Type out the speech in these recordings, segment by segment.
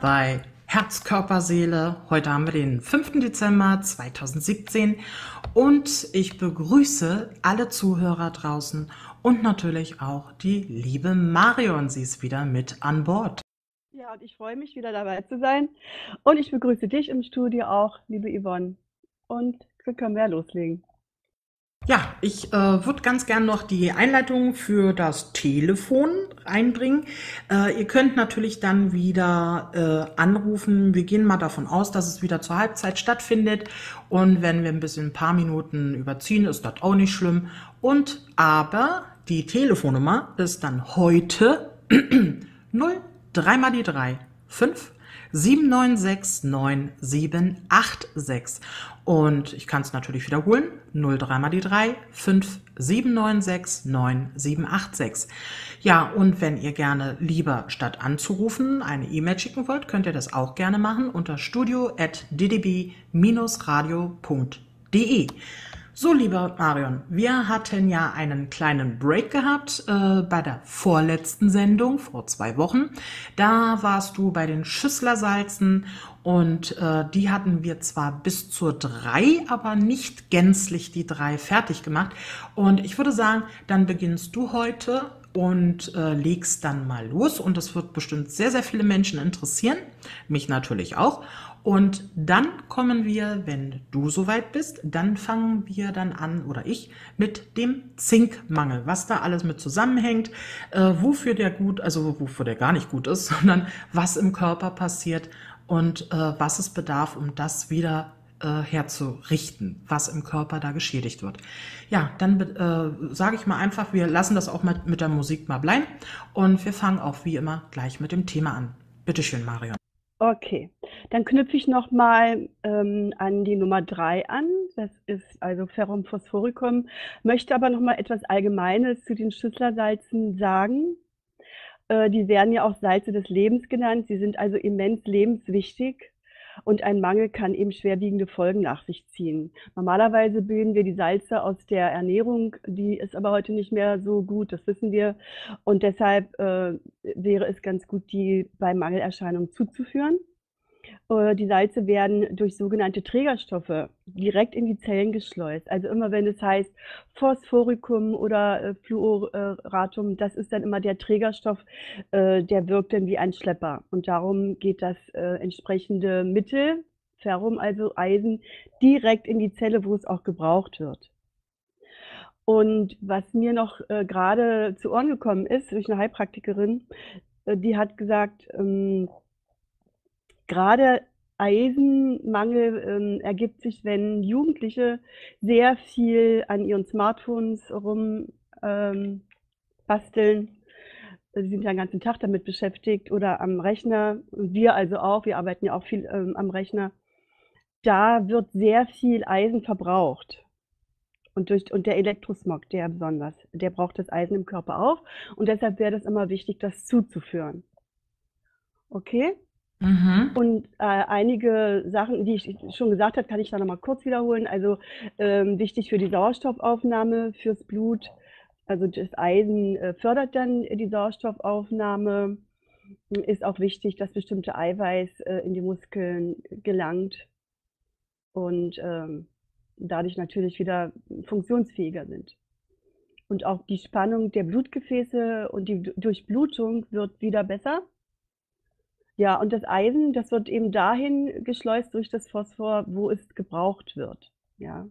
Bei Herz, Körper, Seele. Heute haben wir den 5. Dezember 2017 und ich begrüße alle Zuhörer draußen und natürlich auch die liebe Marion. Sie ist wieder mit an Bord. Ja, und ich freue mich, wieder dabei zu sein. Und ich begrüße dich im Studio auch, liebe Yvonne. Und wir können wir loslegen. Ja, ich äh, würde ganz gern noch die Einleitung für das Telefon einbringen. Äh, ihr könnt natürlich dann wieder äh, anrufen. Wir gehen mal davon aus, dass es wieder zur Halbzeit stattfindet. Und wenn wir ein bisschen ein paar Minuten überziehen, ist das auch nicht schlimm. Und aber die Telefonnummer ist dann heute 0 3 mal die 3 5 7969786. Und ich kann es natürlich wiederholen. 03 mal die 3 5 7969786. Ja, und wenn ihr gerne lieber statt anzurufen eine E-Mail schicken wollt, könnt ihr das auch gerne machen unter studio.ddb-radio.de. So, lieber Marion, wir hatten ja einen kleinen Break gehabt äh, bei der vorletzten Sendung vor zwei Wochen. Da warst du bei den Schüsslersalzen und äh, die hatten wir zwar bis zur drei, aber nicht gänzlich die drei fertig gemacht. Und ich würde sagen, dann beginnst du heute und äh, legst dann mal los. Und das wird bestimmt sehr, sehr viele Menschen interessieren. Mich natürlich auch. Und dann kommen wir, wenn du soweit bist, dann fangen wir dann an, oder ich, mit dem Zinkmangel, was da alles mit zusammenhängt, äh, wofür der gut, also wofür der gar nicht gut ist, sondern was im Körper passiert und äh, was es bedarf, um das wieder äh, herzurichten, was im Körper da geschädigt wird. Ja, dann äh, sage ich mal einfach, wir lassen das auch mal mit der Musik mal bleiben und wir fangen auch wie immer gleich mit dem Thema an. Bitte schön, Marion. Okay, dann knüpfe ich nochmal ähm, an die Nummer drei an. Das ist also Ferrum Phosphoricum. Möchte aber nochmal etwas Allgemeines zu den Schüsslersalzen sagen. Äh, die werden ja auch Salze des Lebens genannt. Sie sind also immens lebenswichtig und ein Mangel kann eben schwerwiegende Folgen nach sich ziehen. Normalerweise bilden wir die Salze aus der Ernährung, die ist aber heute nicht mehr so gut, das wissen wir. Und deshalb äh, wäre es ganz gut, die bei Mangelerscheinungen zuzuführen. Äh, Die Salze werden durch sogenannte Trägerstoffe direkt in die Zellen geschleust. Also immer wenn es heißt Phosphoricum oder äh, Fluoratum, das ist dann immer der Trägerstoff, äh, der wirkt dann wie ein Schlepper. Und darum geht das entsprechende Mittel, Ferrum, also Eisen, direkt in die Zelle, wo es auch gebraucht wird. Und was mir noch gerade zu Ohren gekommen ist durch eine Heilpraktikerin, die hat gesagt, ähm, gerade Eisenmangel ähm, ergibt sich, wenn Jugendliche sehr viel an ihren Smartphones rum ähm, basteln. Sie sind ja den ganzen Tag damit beschäftigt oder am Rechner. Wir also auch, wir arbeiten ja auch viel ähm, am Rechner. Da wird sehr viel Eisen verbraucht. Und, durch, und der Elektrosmog, der besonders, der braucht das Eisen im Körper auch. Und deshalb wäre das immer wichtig, das zuzuführen. Okay? Mhm. Und äh, einige Sachen, die ich schon gesagt habe, kann ich da nochmal kurz wiederholen. Also ähm, wichtig für die Sauerstoffaufnahme fürs Blut. Also das Eisen äh, fördert dann die Sauerstoffaufnahme. Ist auch wichtig, dass bestimmte Eiweiß äh, in die Muskeln gelangt und ähm, dadurch natürlich wieder funktionsfähiger sind. und auch die Spannung der Blutgefäße und die Durchblutung wird wieder besser. Ja, und das Eisen, das wird eben dahin geschleust durch das Phosphor, wo es gebraucht wird. Ja.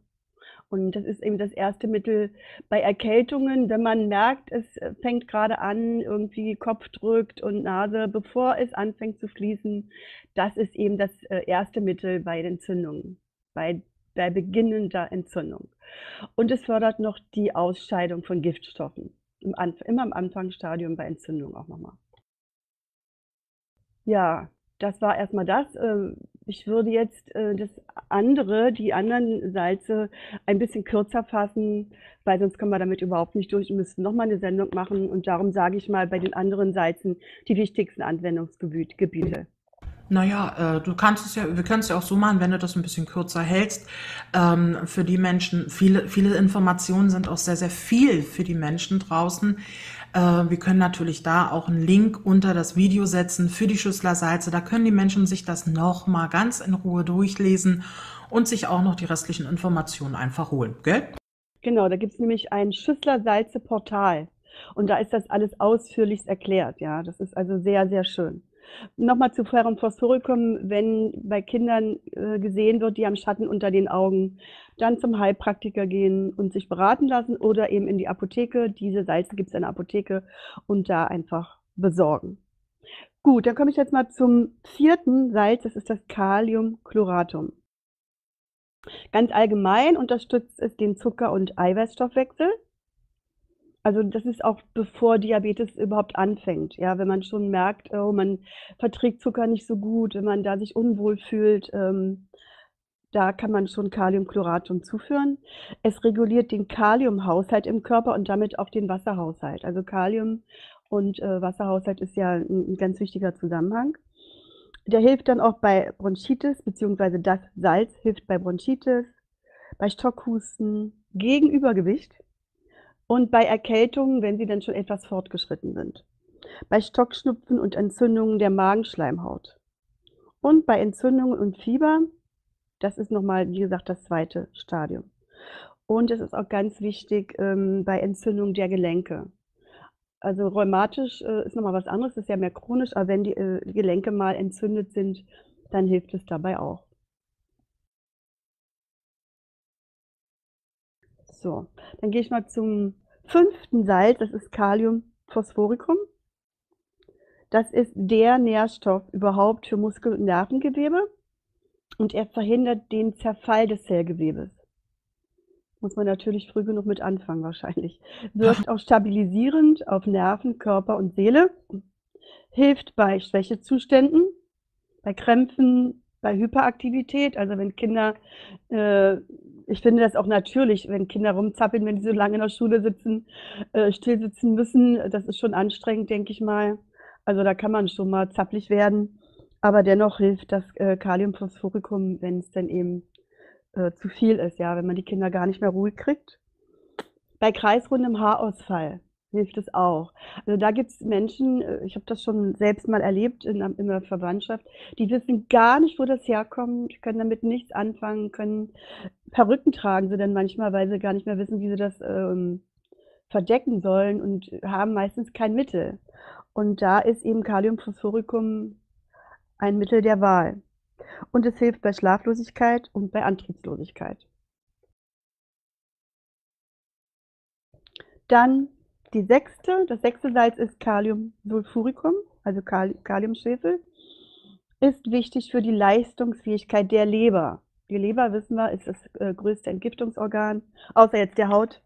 Und das ist eben das erste Mittel bei Erkältungen, wenn man merkt, es fängt gerade an, irgendwie Kopf drückt und Nase, bevor es anfängt zu fließen. Das ist eben das äh, erste Mittel bei Entzündungen, bei, bei beginnender Entzündung. Und es fördert noch die Ausscheidung von Giftstoffen, im immer im Anfangsstadium bei Entzündung auch nochmal. Ja, das war erstmal das. Ähm, ich würde jetzt äh, das andere, die anderen Salze ein bisschen kürzer fassen, weil sonst kommen wir damit überhaupt nicht durch und müssten nochmal eine Sendung machen. Und darum sage ich mal bei den anderen Salzen die wichtigsten Anwendungsgebiete. Naja, äh, du kannst es ja, wir können es ja auch so machen, wenn du das ein bisschen kürzer hältst. Ähm, für die Menschen, viele, viele Informationen sind auch sehr, sehr viel für die Menschen draußen. Äh, wir können natürlich da auch einen Link unter das Video setzen für die Schüsslersalze. Da können die Menschen sich das nochmal ganz in Ruhe durchlesen und sich auch noch die restlichen Informationen einfach holen, gell? Genau, da gibt es nämlich ein Schüsslersalze-Portal. Und da ist das alles ausführlich erklärt. Ja, das ist also sehr, sehr schön. Nochmal zu Ferrum Phosphoricum, wenn bei Kindern äh, gesehen wird, die haben Schatten unter den Augen, dann zum Heilpraktiker gehen und sich beraten lassen oder eben in die Apotheke. Diese Salze gibt es in der Apotheke und da einfach besorgen. Gut, dann komme ich jetzt mal zum vierten Salz, das ist das Kaliumchloratum. Ganz allgemein unterstützt es den Zucker- und Eiweißstoffwechsel also das ist auch bevor Diabetes überhaupt anfängt. Ja, wenn man schon merkt, oh, man verträgt Zucker nicht so gut, wenn man da sich unwohl fühlt, ähm, da kann man schon Kaliumchloratum zuführen. Es reguliert den Kaliumhaushalt im Körper und damit auch den Wasserhaushalt. Also Kalium und äh, Wasserhaushalt ist ja ein, ein ganz wichtiger Zusammenhang. Der hilft dann auch bei Bronchitis, beziehungsweise das Salz hilft bei Bronchitis, bei Stockhusten, gegen Übergewicht und bei Erkältungen, wenn sie dann schon etwas fortgeschritten sind. Bei Stockschnupfen und Entzündungen der Magenschleimhaut. Und bei Entzündungen und Fieber, das ist nochmal, wie gesagt, das zweite Stadium. Und es ist auch ganz wichtig ähm, bei Entzündungen der Gelenke. Also rheumatisch äh, ist nochmal was anderes, ist ja mehr chronisch, aber wenn die äh, Gelenke mal entzündet sind, dann hilft es dabei auch. So, dann gehe ich mal zum fünften Salz, das ist Kaliumphosphoricum. Das ist der Nährstoff überhaupt für Muskel- und Nervengewebe und er verhindert den Zerfall des Zellgewebes. Muss man natürlich früh genug mit anfangen wahrscheinlich. Wirkt auch stabilisierend auf Nerven, Körper und Seele. Hilft bei Schwächezuständen, bei Krämpfen, bei Hyperaktivität, also wenn Kinder äh, ich finde das auch natürlich, wenn Kinder rumzappeln, wenn die so lange in der Schule sitzen, äh, still sitzen müssen. Das ist schon anstrengend, denke ich mal. Also da kann man schon mal zappelig werden. Aber dennoch hilft das äh, Kaliumphosphoricum, wenn es dann eben äh, zu viel ist, ja, wenn man die Kinder gar nicht mehr ruhig kriegt. Bei kreisrundem Haarausfall hilft es auch. Also da gibt es Menschen, äh, ich habe das schon selbst mal erlebt in, in der Verwandtschaft, die wissen gar nicht, wo das herkommt, können damit nichts anfangen, können Perücken tragen sie dann manchmal, weil sie gar nicht mehr wissen, wie sie das ähm, verdecken sollen und haben meistens kein Mittel. Und da ist eben Kaliumphosphoricum ein Mittel der Wahl. Und es hilft bei Schlaflosigkeit und bei Antriebslosigkeit. Dann die sechste, das sechste Salz ist Kaliumsulfuricum, also Kaliumschwefel, ist wichtig für die Leistungsfähigkeit der Leber. Die Leber, wissen wir, ist das äh, größte Entgiftungsorgan, außer jetzt der Haut,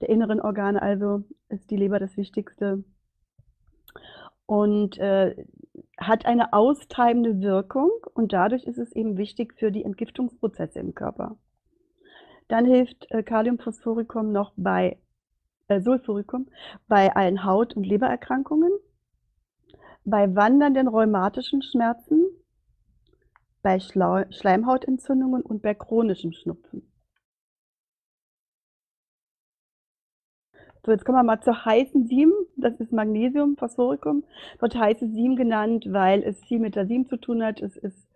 der inneren Organe also, ist die Leber das wichtigste. Und äh, hat eine austreibende Wirkung und dadurch ist es eben wichtig für die Entgiftungsprozesse im Körper. Dann hilft äh, Kaliumphosphoricum noch bei äh, Sulfuricum bei allen Haut- und Lebererkrankungen, bei wandernden rheumatischen Schmerzen, bei Schlau Schleimhautentzündungen und bei chronischem Schnupfen. So, jetzt kommen wir mal zur heißen Sieben. Das ist Magnesium, Phosphoricum. Wird heiße Sieben genannt, weil es viel mit der Sieben zu tun hat. Es ist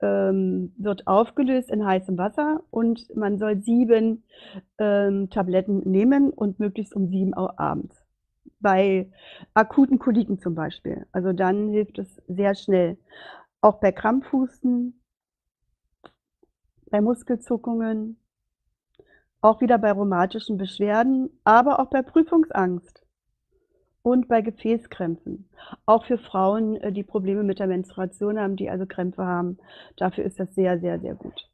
ähm, wird aufgelöst in heißem Wasser und man soll sieben ähm, Tabletten nehmen und möglichst um sieben Uhr abends. Bei akuten Koliken zum Beispiel. Also dann hilft es sehr schnell. Auch bei Krampfhusten, bei Muskelzuckungen, auch wieder bei rheumatischen Beschwerden, aber auch bei Prüfungsangst und bei Gefäßkrämpfen. Auch für Frauen, äh, die Probleme mit der Menstruation haben, die also Krämpfe haben. Dafür ist das sehr, sehr, sehr gut.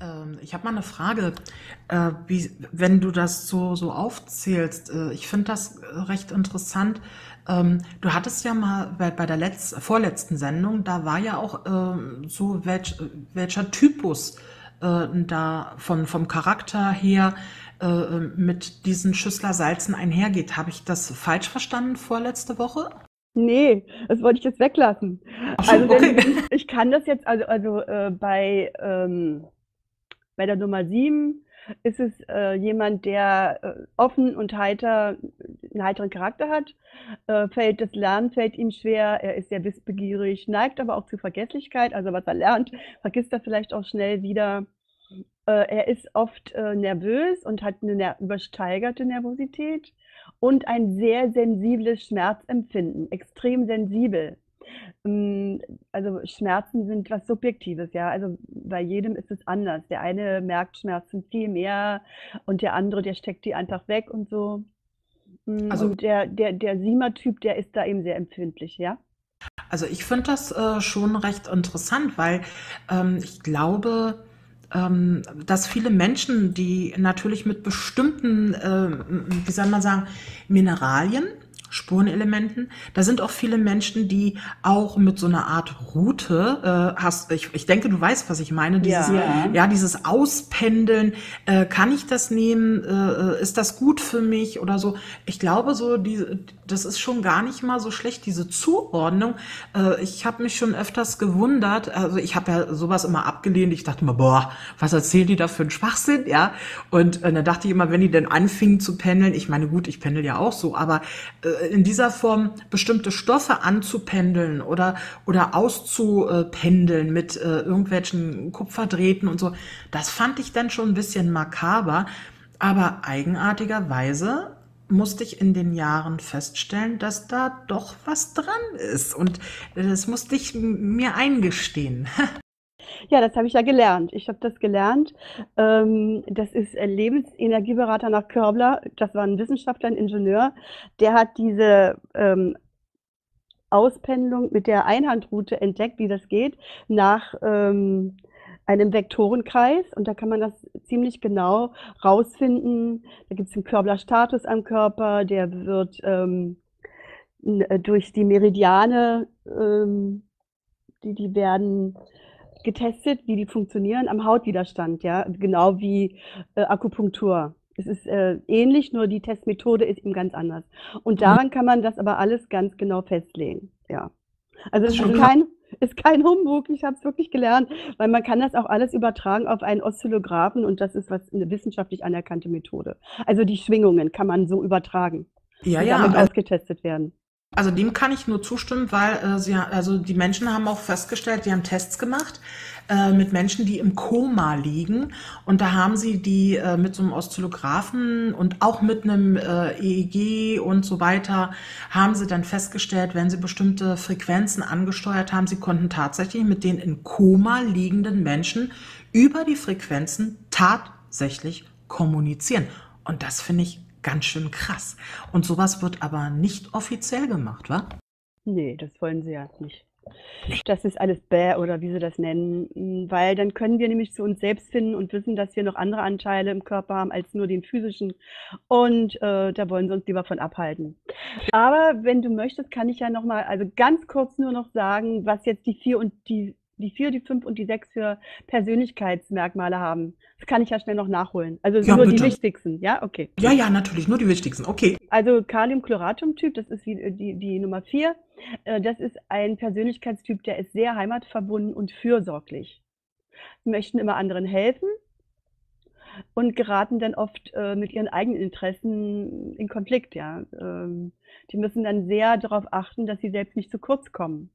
Ähm, ich habe mal eine Frage. Äh, wenn du das so, so aufzählst, äh, ich finde das recht interessant. Ähm, du hattest ja mal bei, bei der letz-, vorletzten Sendung, da war ja auch ähm, so, welch, welcher Typus da von, vom Charakter her äh, mit diesen Schüssler-Salzen einhergeht. Habe ich das falsch verstanden vorletzte Woche? Nee, das wollte ich jetzt weglassen. Ach so, Also denn okay. ich kann das jetzt, also, also äh, bei, ähm, bei der Nummer 7 ist es äh, jemand, der äh, offen und heiter, einen heiteren Charakter hat. Äh, fällt das Lernen fällt ihm schwer, er ist sehr wissbegierig, neigt aber auch zu Vergesslichkeit. Also was er lernt, vergisst er vielleicht auch schnell wieder. Äh, er ist oft äh, nervös und hat eine übersteigerte Nervosität und ein sehr sensibles Schmerzempfinden, extrem sensibel. Hm, also Schmerzen sind was Subjektives, ja. Also bei jedem ist es anders. Der eine merkt Schmerzen viel mehr und der andere, der steckt die einfach weg und so. Hm, Also und der der der Siemer-Typ, der ist da eben sehr empfindlich, ja? Also ich finde das äh, schon recht interessant, weil ähm, ich glaube, dass viele Menschen, die natürlich mit bestimmten, ähm, wie soll man sagen, Mineralien, Spurenelementen, da sind auch viele Menschen, die auch mit so einer Art Route, äh, hast, ich, ich denke, du weißt, was ich meine, dieses, Ja. Ja. dieses Auspendeln, äh, kann ich das nehmen, äh, ist das gut für mich oder so. Ich glaube, so die, das ist schon gar nicht mal so schlecht, diese Zuordnung. Äh, ich habe mich schon öfters gewundert, also ich habe ja sowas immer abgelehnt. Ich dachte immer, boah, was erzählen die da für einen Schwachsinn, ja? Und äh, dann dachte ich immer, wenn die denn anfingen zu pendeln, ich meine, gut, ich pendel ja auch so, aber äh, in dieser Form bestimmte Stoffe anzupendeln oder, oder auszupendeln mit äh, irgendwelchen Kupferdrähten und so, das fand ich dann schon ein bisschen makaber. Aber eigenartigerweise musste ich in den Jahren feststellen, dass da doch was dran ist. Und das musste ich mir eingestehen. Ja, das habe ich ja gelernt. Ich habe das gelernt. Ähm, das ist Lebensenergieberater nach Körbler. Das war ein Wissenschaftler, ein Ingenieur. Der hat diese ähm, Auspendelung mit der Einhandroute entdeckt, wie das geht, nach ähm, einem Vektorenkreis. Und da kann man das ziemlich genau rausfinden. Da gibt es den Körbler-Status am Körper. Der wird ähm, äh, durch die Meridiane, ähm, die, die werden getestet, wie die funktionieren am Hautwiderstand, ja, genau wie äh, Akupunktur. Es ist äh, ähnlich, nur die Testmethode ist eben ganz anders. Und daran kann man das aber alles ganz genau festlegen, ja. Also es ist kein, ist kein Humbug, ich habe es wirklich gelernt, weil man kann das auch alles übertragen auf einen Oszillographen und das ist was eine wissenschaftlich anerkannte Methode. Also die Schwingungen kann man so übertragen, Ja, die ja, damit also ausgetestet werden. Also dem kann ich nur zustimmen, weil äh, sie, also die Menschen haben auch festgestellt, die haben Tests gemacht äh, mit Menschen, die im Koma liegen und da haben sie die äh, mit so einem Oszillographen und auch mit einem äh, EEG und so weiter haben sie dann festgestellt, wenn sie bestimmte Frequenzen angesteuert haben, sie konnten tatsächlich mit den in Koma liegenden Menschen über die Frequenzen tatsächlich kommunizieren. Und das finde ich ganz schön krass. Und sowas wird aber nicht offiziell gemacht, wa? Nee, das wollen sie ja nicht. Das ist alles bäh oder wie sie das nennen, m, weil dann können wir nämlich zu uns selbst finden und wissen, dass wir noch andere Anteile im Körper haben als nur den physischen. Und äh, da wollen sie uns lieber von abhalten. Aber wenn du möchtest, kann ich ja noch mal, also ganz kurz nur noch sagen, was jetzt die vier und die die vier, die fünf und die sechs für Persönlichkeitsmerkmale haben. Das kann ich ja schnell noch nachholen. Also Ja, nur die bitte. wichtigsten, ja? Okay. Ja, ja, natürlich, nur die wichtigsten. Okay. Also Kaliumchloratum-Typ, das ist die, die, die Nummer vier. Äh, Das ist ein Persönlichkeitstyp, der ist sehr heimatverbunden und fürsorglich. Sie möchten immer anderen helfen, und geraten dann oft äh, mit ihren eigenen Interessen in Konflikt, ja. Ähm, die müssen dann sehr darauf achten, dass sie selbst nicht zu kurz kommen.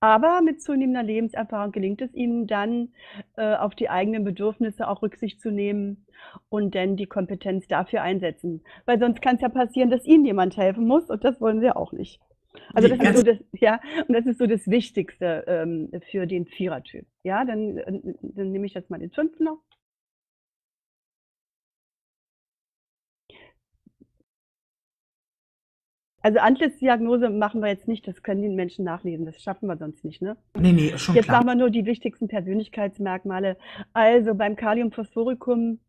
Aber mit zunehmender Lebenserfahrung gelingt es ihnen dann, äh, auf die eigenen Bedürfnisse auch Rücksicht zu nehmen und dann die Kompetenz dafür einsetzen. Weil sonst kann es ja passieren, dass ihnen jemand helfen muss und das wollen sie auch nicht. Also das ist so das, ja, und das ist so das Wichtigste ähm, für den Vierertyp. Ja, dann, äh, dann nehme ich jetzt mal den fünften noch. Also Antlitzdiagnose machen wir jetzt nicht, das können die Menschen nachlesen, das schaffen wir sonst nicht, ne? Nee, nee, schon Jetzt klar. machen wir nur die wichtigsten Persönlichkeitsmerkmale. Also beim Kaliumphosphoricum,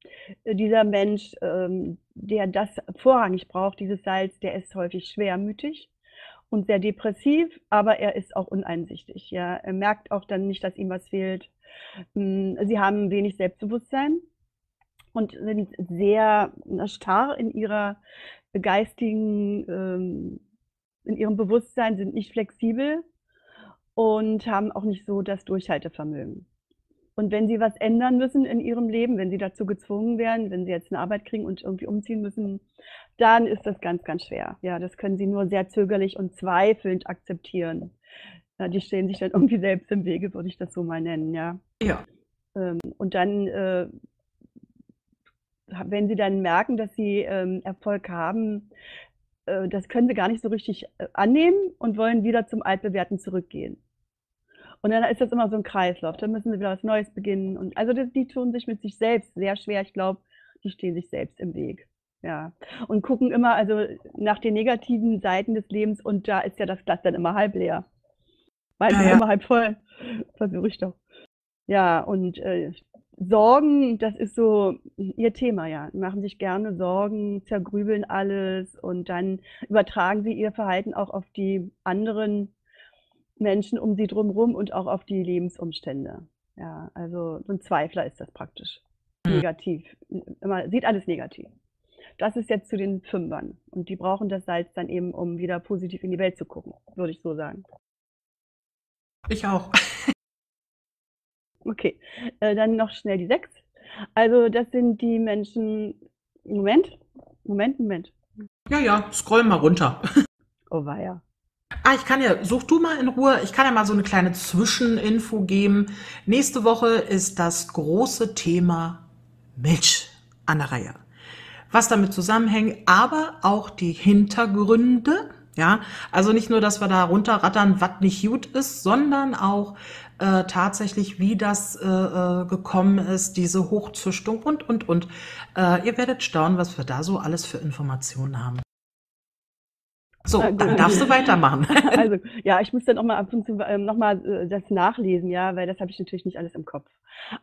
äh, dieser Mensch, ähm, der das vorrangig braucht, dieses Salz, der ist häufig schwermütig und sehr depressiv, aber er ist auch uneinsichtig. Ja, er merkt auch dann nicht, dass ihm was fehlt. Mm, Sie haben wenig Selbstbewusstsein und sind sehr starr in ihrer geistigen, ähm, in ihrem Bewusstsein, sind nicht flexibel und haben auch nicht so das Durchhaltevermögen. Und wenn sie was ändern müssen in ihrem Leben, wenn sie dazu gezwungen werden, wenn sie jetzt eine Arbeit kriegen und irgendwie umziehen müssen, dann ist das ganz, ganz schwer. Ja, das können sie nur sehr zögerlich und zweifelnd akzeptieren. Ja, die stehen sich dann irgendwie selbst im Wege, würde ich das so mal nennen, ja. Ja. Ähm, und dann, äh, wenn sie dann merken, dass sie ähm, Erfolg haben, äh, das können sie gar nicht so richtig äh, annehmen und wollen wieder zum Altbewährten zurückgehen. Und dann ist das immer so ein Kreislauf. Dann müssen sie wieder was Neues beginnen. Und also das, die tun sich mit sich selbst sehr schwer. Ich glaube, die stehen sich selbst im Weg. Ja. Und gucken immer also nach den negativen Seiten des Lebens und da ist ja das Glas dann immer halb leer. Ja, ja. immer halb voll. Versuche ich doch. Ja, und äh, Sorgen, das ist so ihr Thema, ja. Die machen sich gerne Sorgen, zergrübeln alles und dann übertragen sie ihr Verhalten auch auf die anderen Menschen um sie drumherum und auch auf die Lebensumstände. Ja, also so ein Zweifler ist das praktisch. Mhm. Negativ. Immer, sieht alles negativ. Das ist jetzt zu den Fünfern. Und die brauchen das Salz dann eben, um wieder positiv in die Welt zu gucken, würde ich so sagen. Ich auch. Okay, äh, dann noch schnell die sechs. Also das sind die Menschen. Moment, Moment, Moment. Ja, ja, scroll mal runter. Oh weia. Ah, ich kann ja, such du mal in Ruhe, ich kann ja mal so eine kleine Zwischeninfo geben. Nächste Woche ist das große Thema Milch an der Reihe. Was damit zusammenhängt, aber auch die Hintergründe. Ja, also nicht nur, dass wir da runterrattern, was nicht gut ist, sondern auch äh, tatsächlich, wie das äh, äh, gekommen ist, diese Hochzüchtung und, und, und. Äh, ihr werdet staunen, was wir da so alles für Informationen haben. So, dann darfst du weitermachen. Also, ja, ich muss dann auch mal ab und zu ähm, noch mal äh, das nachlesen, ja, weil das habe ich natürlich nicht alles im Kopf.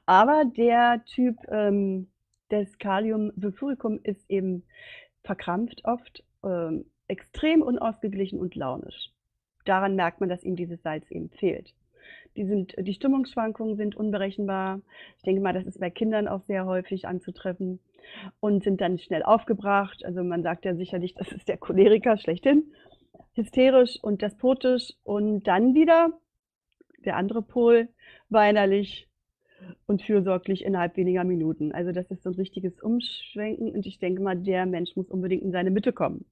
Aber der Typ ähm, des Kaliumsulfuricum ist eben verkrampft oft, ähm, extrem unausgeglichen und launisch. Daran merkt man, dass ihm dieses Salz eben fehlt. Die, sind, die Stimmungsschwankungen sind unberechenbar. Ich denke mal, das ist bei Kindern auch sehr häufig anzutreffen und sind dann schnell aufgebracht. Also man sagt ja sicherlich, das ist der Choleriker schlechthin. Hysterisch und despotisch und dann wieder der andere Pol weinerlich und fürsorglich innerhalb weniger Minuten. Also das ist so ein richtiges Umschwenken und ich denke mal, der Mensch muss unbedingt in seine Mitte kommen.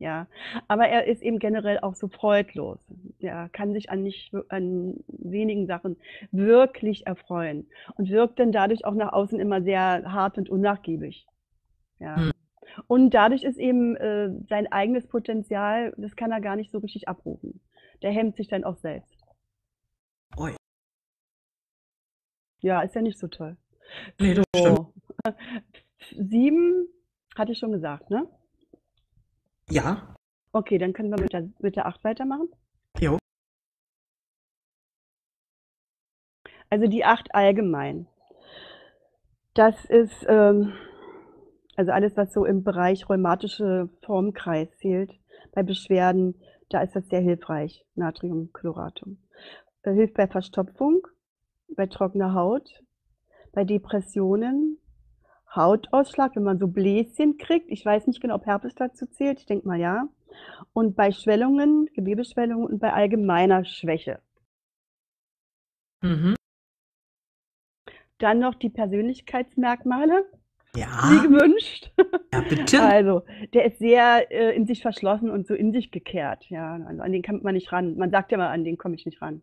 Ja, aber er ist eben generell auch so freudlos. Er kann sich an nicht an wenigen Sachen wirklich erfreuen und wirkt dann dadurch auch nach außen immer sehr hart und unnachgiebig. Ja. Hm. Und dadurch ist eben äh, sein eigenes Potenzial, das kann er gar nicht so richtig abrufen. Der hemmt sich dann auch selbst. Ui. Ja, ist ja nicht so toll. Nee, das stimmt. So. Sieben hatte ich schon gesagt, ne? Ja. Okay, dann können wir mit der, mit der acht weitermachen. Jo. Also die acht allgemein. Das ist ähm, also alles, was so im Bereich rheumatische Formkreis zählt. Bei Beschwerden, da ist das sehr hilfreich, Natriumchloratum. Äh, hilft bei Verstopfung, bei trockener Haut, bei Depressionen, Hautausschlag, wenn man so Bläschen kriegt. Ich weiß nicht genau, ob Herpes dazu zählt. Ich denke mal ja. Und bei Schwellungen, Gewebeschwellungen und bei allgemeiner Schwäche. Mhm. Dann noch die Persönlichkeitsmerkmale. wie Ja, gewünscht. ja, bitte. Also, der ist sehr äh, in sich verschlossen und so in sich gekehrt. Ja, also an den kommt man nicht ran. Man sagt ja mal, an den komme ich nicht ran.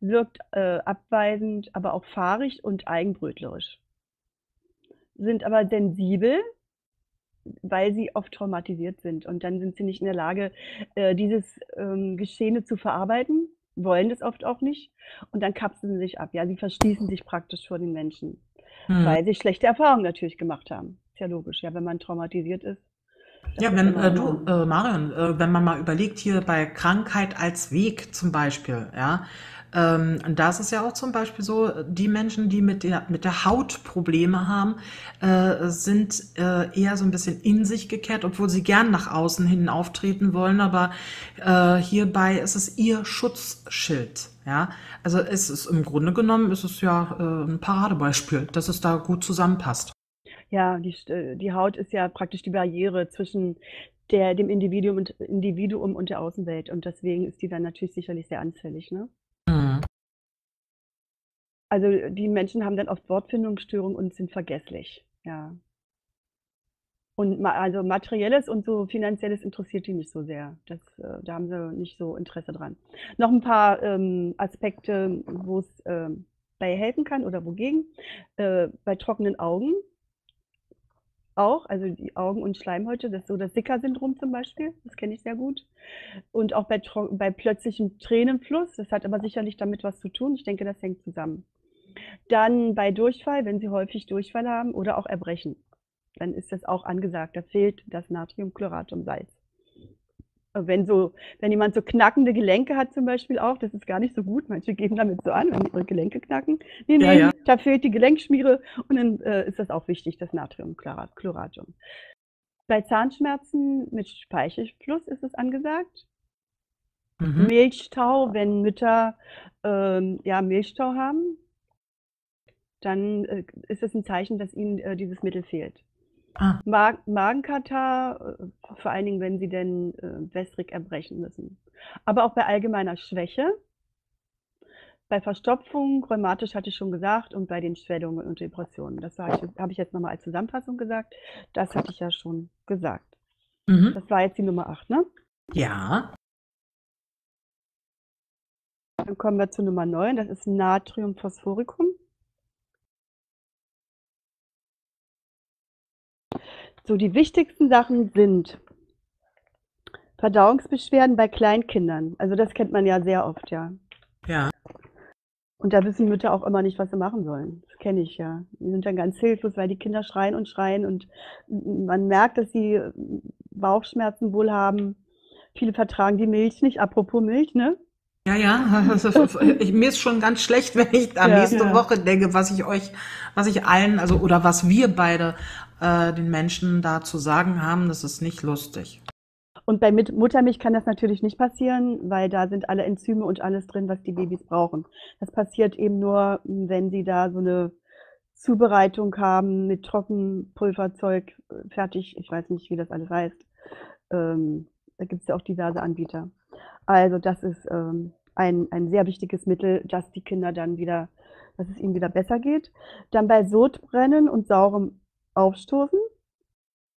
Wirkt äh, abweisend, aber auch fahrig und eigenbrötlerisch. Sind aber sensibel, weil sie oft traumatisiert sind. Und dann sind sie nicht in der Lage, äh, dieses ähm, Geschehene zu verarbeiten, wollen das oft auch nicht. Und dann kapseln sie sich ab. Ja, sie verschließen sich praktisch vor den Menschen, Hm. weil sie schlechte Erfahrungen natürlich gemacht haben. Ist ja logisch, ja, wenn man traumatisiert ist. Ja, wenn äh, du, äh, Marion, äh, wenn man mal überlegt, hier bei Krankheit als Weg zum Beispiel, ja, ähm, und da ist es ja auch zum Beispiel so, die Menschen, die mit der, mit der Haut Probleme haben, äh, sind äh, eher so ein bisschen in sich gekehrt, obwohl sie gern nach außen hin auftreten wollen, aber äh, hierbei ist es ihr Schutzschild, ja. Also es ist im Grunde genommen, ist es ja äh, ein Paradebeispiel, dass es da gut zusammenpasst. Ja, die, die Haut ist ja praktisch die Barriere zwischen der, dem Individuum und, Individuum und der Außenwelt. Und deswegen ist die dann natürlich sicherlich sehr anfällig, ne? Also die Menschen haben dann oft Wortfindungsstörungen und sind vergesslich, ja. Und ma also Materielles und so Finanzielles interessiert die nicht so sehr. Das, äh, da haben sie nicht so Interesse dran. Noch ein paar ähm, Aspekte, wo es ähm, bei helfen kann oder wogegen. Äh, bei trockenen Augen auch, also die Augen- und Schleimhäute, das ist so das Sicker-Syndrom zum Beispiel, das kenne ich sehr gut. Und auch bei, bei plötzlichem Tränenfluss, das hat aber sicherlich damit was zu tun. Ich denke, das hängt zusammen. Dann bei Durchfall, wenn Sie häufig Durchfall haben oder auch Erbrechen, dann ist das auch angesagt. Da fehlt das Natriumchloratumsalz. Äh, Wenn so, wenn jemand so knackende Gelenke hat zum Beispiel auch, das ist gar nicht so gut. Manche geben damit so an, wenn ihre Gelenke knacken. Nee, Ja, nee, ja. da fehlt die Gelenkschmiere und dann äh, ist das auch wichtig, das Natriumchloratum. Bei Zahnschmerzen mit Speichelfluss ist es angesagt. Mhm. Milchstau, wenn Mütter ähm, ja, Milchstau haben, dann äh, ist es ein Zeichen, dass ihnen äh, dieses Mittel fehlt. Ah. Mag Magenkater, äh, vor allen Dingen, wenn sie denn äh, wässrig erbrechen müssen. Aber auch bei allgemeiner Schwäche, bei Verstopfung, rheumatisch hatte ich schon gesagt, und bei den Schwellungen und Depressionen. Das habe ich, habe ich jetzt nochmal als Zusammenfassung gesagt. Das hatte ich ja schon gesagt. Mhm. Das war jetzt die Nummer 8, ne? Ja. Dann kommen wir zu Nummer 9, das ist Natriumphosphoricum. So, die wichtigsten Sachen sind Verdauungsbeschwerden bei Kleinkindern. Also das kennt man ja sehr oft, ja. Ja. Und da wissen Mütter auch immer nicht, was sie machen sollen. Das kenne ich ja. Die sind dann ganz hilflos, weil die Kinder schreien und schreien und man merkt, dass sie Bauchschmerzen wohl haben. Viele vertragen die Milch nicht. Apropos Milch, ne? Ja, ja, ich, mir ist schon ganz schlecht, wenn ich an Ja. nächste Ja. Woche denke, was ich euch, was ich allen, also oder was wir beide äh, den Menschen da zu sagen haben, das ist nicht lustig. Und bei Mit- Muttermilch kann das natürlich nicht passieren, weil da sind alle Enzyme und alles drin, was die Babys brauchen. Das passiert eben nur, wenn sie da so eine Zubereitung haben mit Trockenpulverzeug, äh, fertig, ich weiß nicht, wie das alles heißt. Ähm, da gibt es ja auch diverse Anbieter. Also das ist ähm, ein, ein sehr wichtiges Mittel, dass die Kinder dann wieder, dass es ihnen wieder besser geht. Dann bei Sodbrennen und saurem Aufstoßen,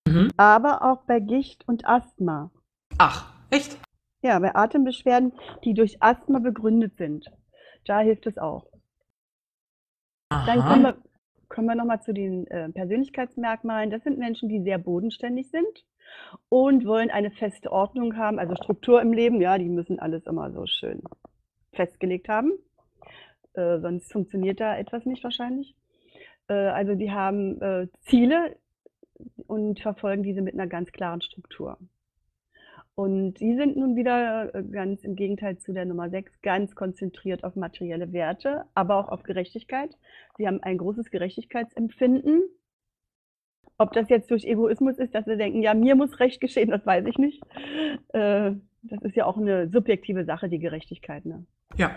Mhm. aber auch bei Gicht und Asthma. Ach, echt? Ja, bei Atembeschwerden, die durch Asthma begründet sind. Da hilft es auch. Dann Aha. kommen wir, kommen wir nochmal zu den äh, Persönlichkeitsmerkmalen. Das sind Menschen, die sehr bodenständig sind und wollen eine feste Ordnung haben, also Struktur im Leben. Ja, die müssen alles immer so schön festgelegt haben. Äh, sonst funktioniert da etwas nicht wahrscheinlich. Äh, also die haben äh, Ziele und verfolgen diese mit einer ganz klaren Struktur. Und die sind nun wieder äh, ganz im Gegenteil zu der Nummer 6 ganz konzentriert auf materielle Werte, aber auch auf Gerechtigkeit. Sie haben ein großes Gerechtigkeitsempfinden. Ob das jetzt durch Egoismus ist, dass sie denken, ja, mir muss Recht geschehen, das weiß ich nicht. Äh, Das ist ja auch eine subjektive Sache, die Gerechtigkeit. Ne? Ja.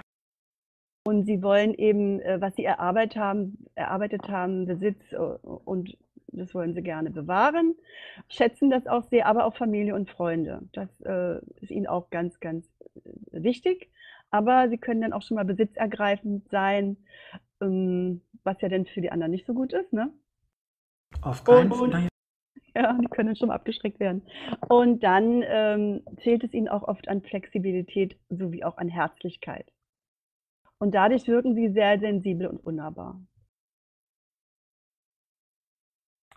Und sie wollen eben, äh, was sie erarbeitet haben, erarbeitet haben, Besitz äh, und das wollen sie gerne bewahren, schätzen das auch sehr, aber auch Familie und Freunde. Das äh, ist ihnen auch ganz, ganz wichtig. Aber sie können dann auch schon mal besitzergreifend sein, ähm, was ja dann für die anderen nicht so gut ist. Ne? Auf keinen Und- Fall. Ja, die können schon mal abgeschreckt werden. Und dann ähm, zählt es ihnen auch oft an Flexibilität sowie auch an Herzlichkeit. Und dadurch wirken sie sehr sensibel und unnahbar.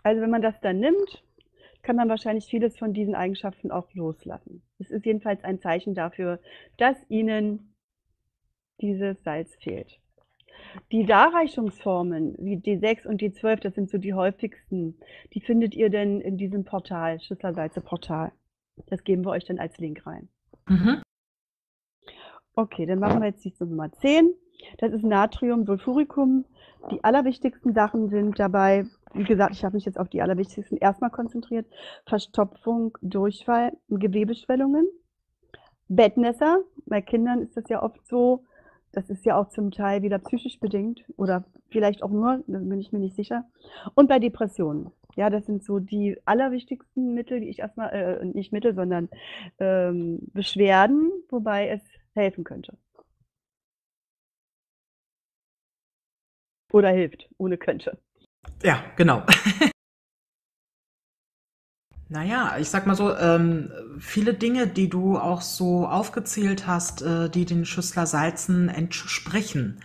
Also wenn man das dann nimmt, kann man wahrscheinlich vieles von diesen Eigenschaften auch loslassen. Es ist jedenfalls ein Zeichen dafür, dass ihnen dieses Salz fehlt. Die Darreichungsformen wie D6 und D12, das sind so die häufigsten, die findet ihr denn in diesem Portal, Schüsslersalze-Portal. Das geben wir euch dann als Link rein. Mhm. Okay, dann machen wir jetzt die Nummer 10. Das ist Natriumsulfuricum. Die allerwichtigsten Sachen sind dabei, wie gesagt, ich habe mich jetzt auf die allerwichtigsten erstmal konzentriert. Verstopfung, Durchfall, Gewebeschwellungen, Bettnässer. Bei Kindern ist das ja oft so. Das ist ja auch zum Teil wieder psychisch bedingt oder vielleicht auch nur, da bin ich mir nicht sicher. Und bei Depressionen. Ja, das sind so die allerwichtigsten Mittel, die ich erstmal, äh, nicht Mittel, sondern ähm, Beschwerden, wobei es helfen könnte. Oder hilft, ohne könnte. Ja, genau. Naja, ich sag mal so, ähm, viele Dinge, die du auch so aufgezählt hast, äh, die den Schüssler Salzen entsprechen.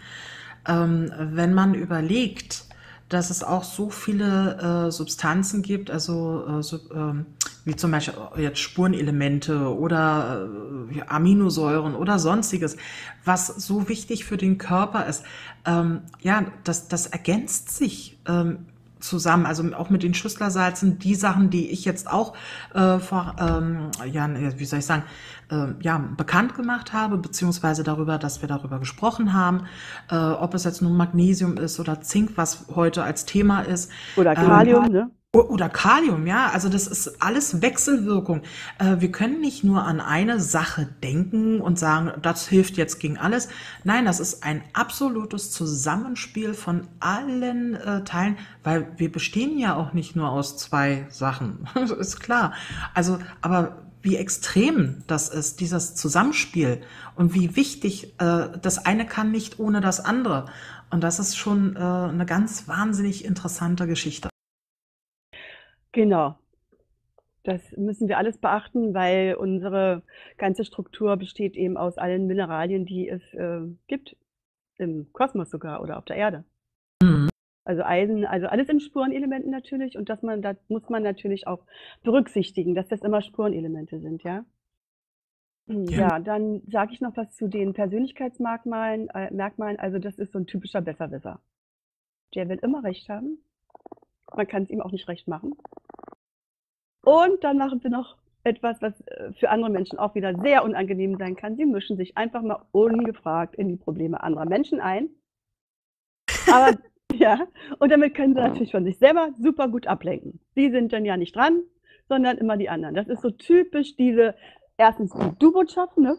Ähm, wenn man überlegt, dass es auch so viele äh, Substanzen gibt, also äh, so, ähm, wie zum Beispiel jetzt Spurenelemente oder äh, Aminosäuren oder sonstiges, was so wichtig für den Körper ist. Ähm, ja, das, das ergänzt sich ähm, zusammen, also auch mit den Schüsslersalzen, die Sachen, die ich jetzt auch äh, vor, ähm, ja, wie soll ich sagen, äh, ja, bekannt gemacht habe, beziehungsweise darüber, dass wir darüber gesprochen haben, äh, ob es jetzt nun Magnesium ist oder Zink, was heute als Thema ist. Oder Ähm, Kalium, ne? Oder Kalium, ja. Also das ist alles Wechselwirkung. Äh, wir können nicht nur an eine Sache denken und sagen, das hilft jetzt gegen alles. Nein, das ist ein absolutes Zusammenspiel von allen äh, Teilen, weil wir bestehen ja auch nicht nur aus zwei Sachen. Das ist klar. Also, aber wie extrem das ist, dieses Zusammenspiel und wie wichtig, äh, das eine kann nicht ohne das andere. Und das ist schon eine ganz wahnsinnig interessante Geschichte. Genau. Das müssen wir alles beachten, weil unsere ganze Struktur besteht eben aus allen Mineralien, die es äh, gibt. Im Kosmos sogar oder auf der Erde. Mhm. Also Eisen, also alles in Spurenelementen natürlich. Und dass man, das muss man natürlich auch berücksichtigen, dass das immer Spurenelemente sind, ja. Ja. Ja, dann sage ich noch was zu den Persönlichkeitsmerkmalen. Äh, Merkmalen. Also das ist so ein typischer Besserwisser. Der will immer recht haben. Man kann es ihm auch nicht recht machen. Und dann machen sie noch etwas, was äh, für andere Menschen auch wieder sehr unangenehm sein kann. Sie mischen sich einfach mal ungefragt in die Probleme anderer Menschen ein. Aber ja, und damit können sie natürlich von sich selber super gut ablenken. Sie sind dann ja nicht dran, sondern immer die anderen. Das ist so typisch diese, erstens die Du-Botschaften, ne?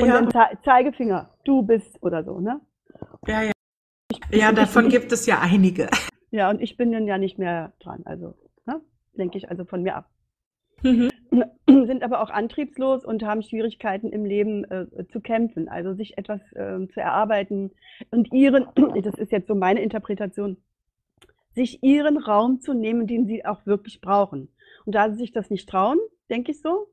Und Ja. dann Ze Zeigefinger, du bist oder so, ne? Ja, ja. Ich- Ja, ich- davon ich- gibt es ja einige. Ja, und ich bin dann ja nicht mehr dran. Also, ne? lenke ich also von mir ab. Mhm. sind aber auch antriebslos und haben Schwierigkeiten im Leben äh, zu kämpfen, also sich etwas ähm, zu erarbeiten und ihren, das ist jetzt so meine Interpretation, sich ihren Raum zu nehmen, den sie auch wirklich brauchen. Und da sie sich das nicht trauen, denke ich so,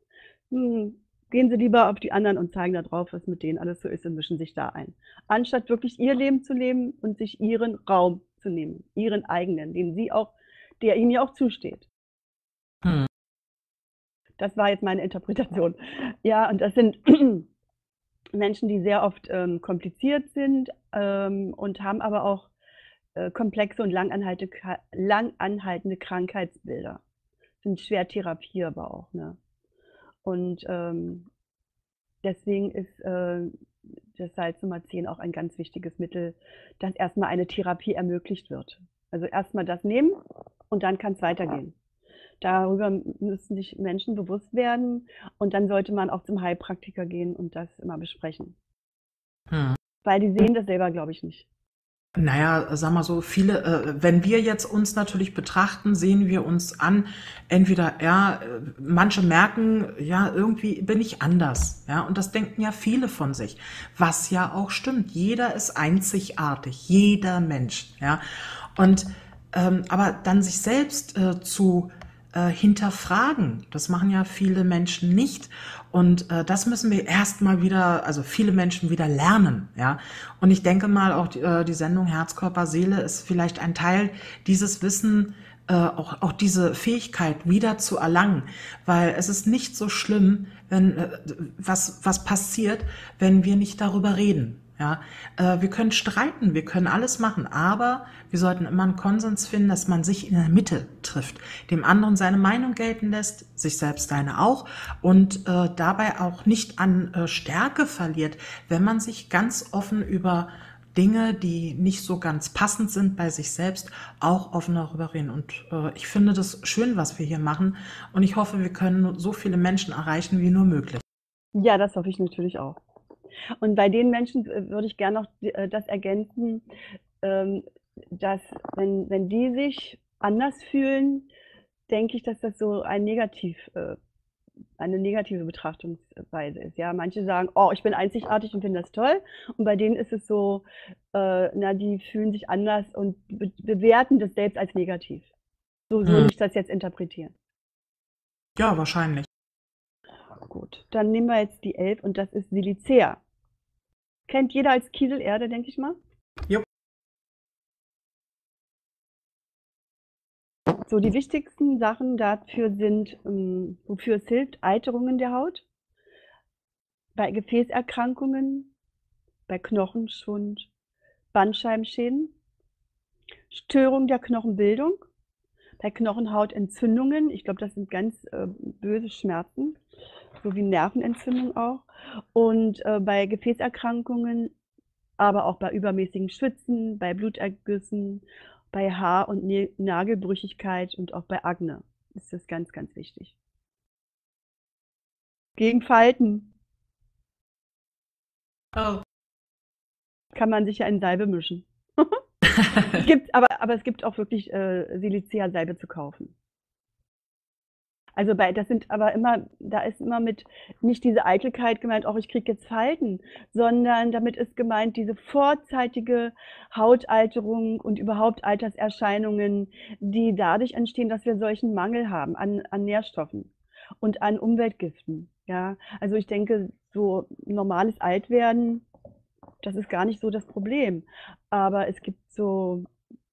hm, gehen sie lieber auf die anderen und zeigen da drauf, was mit denen alles so ist und mischen sich da ein. Anstatt wirklich ihr Leben zu leben und sich ihren Raum zu nehmen, ihren eigenen, den sie auch, der ihnen ja auch zusteht. Hm. Das war jetzt meine Interpretation. Ja, und das sind Menschen, die sehr oft ähm, kompliziert sind ähm, und haben aber auch äh, komplexe und langanhaltende, langanhaltende Krankheitsbilder. Sind schwer therapierbar auch. Ne? Und ähm, deswegen ist äh, das Salz Nummer 10 auch ein ganz wichtiges Mittel, dass erstmal eine Therapie ermöglicht wird. Also erstmal das nehmen und dann kann es weitergehen. Darüber müssen sich Menschen bewusst werden und dann sollte man auch zum Heilpraktiker gehen und das immer besprechen. Hm. Weil die sehen das selber, glaube ich, nicht. Naja, sag mal so, viele, äh, wenn wir jetzt uns natürlich betrachten, sehen wir uns an, entweder, ja, äh, manche merken, ja, irgendwie bin ich anders, ja, und das denken ja viele von sich, was ja auch stimmt. Jeder ist einzigartig, jeder Mensch, ja, und ähm, aber dann sich selbst äh, zu äh, hinterfragen. Das machen ja viele Menschen nicht. Und äh, das müssen wir erstmal wieder, also viele Menschen wieder lernen, ja. Und ich denke mal, auch die, äh, die Sendung Herz, Körper, Seele ist vielleicht ein Teil dieses Wissen, äh, auch, auch diese Fähigkeit wieder zu erlangen, weil es ist nicht so schlimm, wenn äh, was, was passiert, wenn wir nicht darüber reden. Ja, äh, wir können streiten, wir können alles machen, aber wir sollten immer einen Konsens finden, dass man sich in der Mitte trifft, dem anderen seine Meinung gelten lässt, sich selbst seine auch und äh, dabei auch nicht an äh, Stärke verliert, wenn man sich ganz offen über Dinge, die nicht so ganz passend sind bei sich selbst, auch offen darüber reden. Und äh, ich finde das schön, was wir hier machen. Und ich hoffe, wir können so viele Menschen erreichen, wie nur möglich. Ja, das hoffe ich natürlich auch. Und bei den Menschen äh, würde ich gerne noch äh, das ergänzen, ähm, dass wenn, wenn die sich anders fühlen, denke ich, dass das so ein Negativ, äh, eine negative Betrachtungsweise ist. Ja, manche sagen, oh, ich bin einzigartig und finde das toll. Und bei denen ist es so, na, die fühlen sich anders und be bewerten das selbst als negativ. So, so hm. ich das jetzt interpretieren. Ja, wahrscheinlich. Gut, dann nehmen wir jetzt die 11 und das ist Silicea. Kennt jeder als Kieselerde, denke ich mal. Jo. So, die wichtigsten Sachen dafür sind, ähm, wofür es hilft, Eiterungen der Haut, bei Gefäßerkrankungen, bei Knochenschwund, Bandscheibenschäden, Störung der Knochenbildung, bei Knochenhautentzündungen, ich glaube, das sind ganz äh, böse Schmerzen, sowie Nervenentzündung auch. Und äh, bei Gefäßerkrankungen, aber auch bei übermäßigen Schwitzen, bei Blutergüssen, bei Haar- und Nagelbrüchigkeit und auch bei Akne ist das ganz, ganz wichtig. Gegen Falten. Oh. Kann man sich ja in Salbe mischen. es gibt, aber, aber es gibt auch wirklich äh, Silicea-Salbe zu kaufen. Also bei, das sind aber immer, da ist immer mit nicht diese Eitelkeit gemeint, auch ich kriege jetzt Falten, sondern damit ist gemeint diese vorzeitige Hautalterung und überhaupt Alterserscheinungen, die dadurch entstehen, dass wir solchen Mangel haben an, an Nährstoffen und an Umweltgiften. Ja, also ich denke, so normales Altwerden, das ist gar nicht so das Problem. Aber es gibt so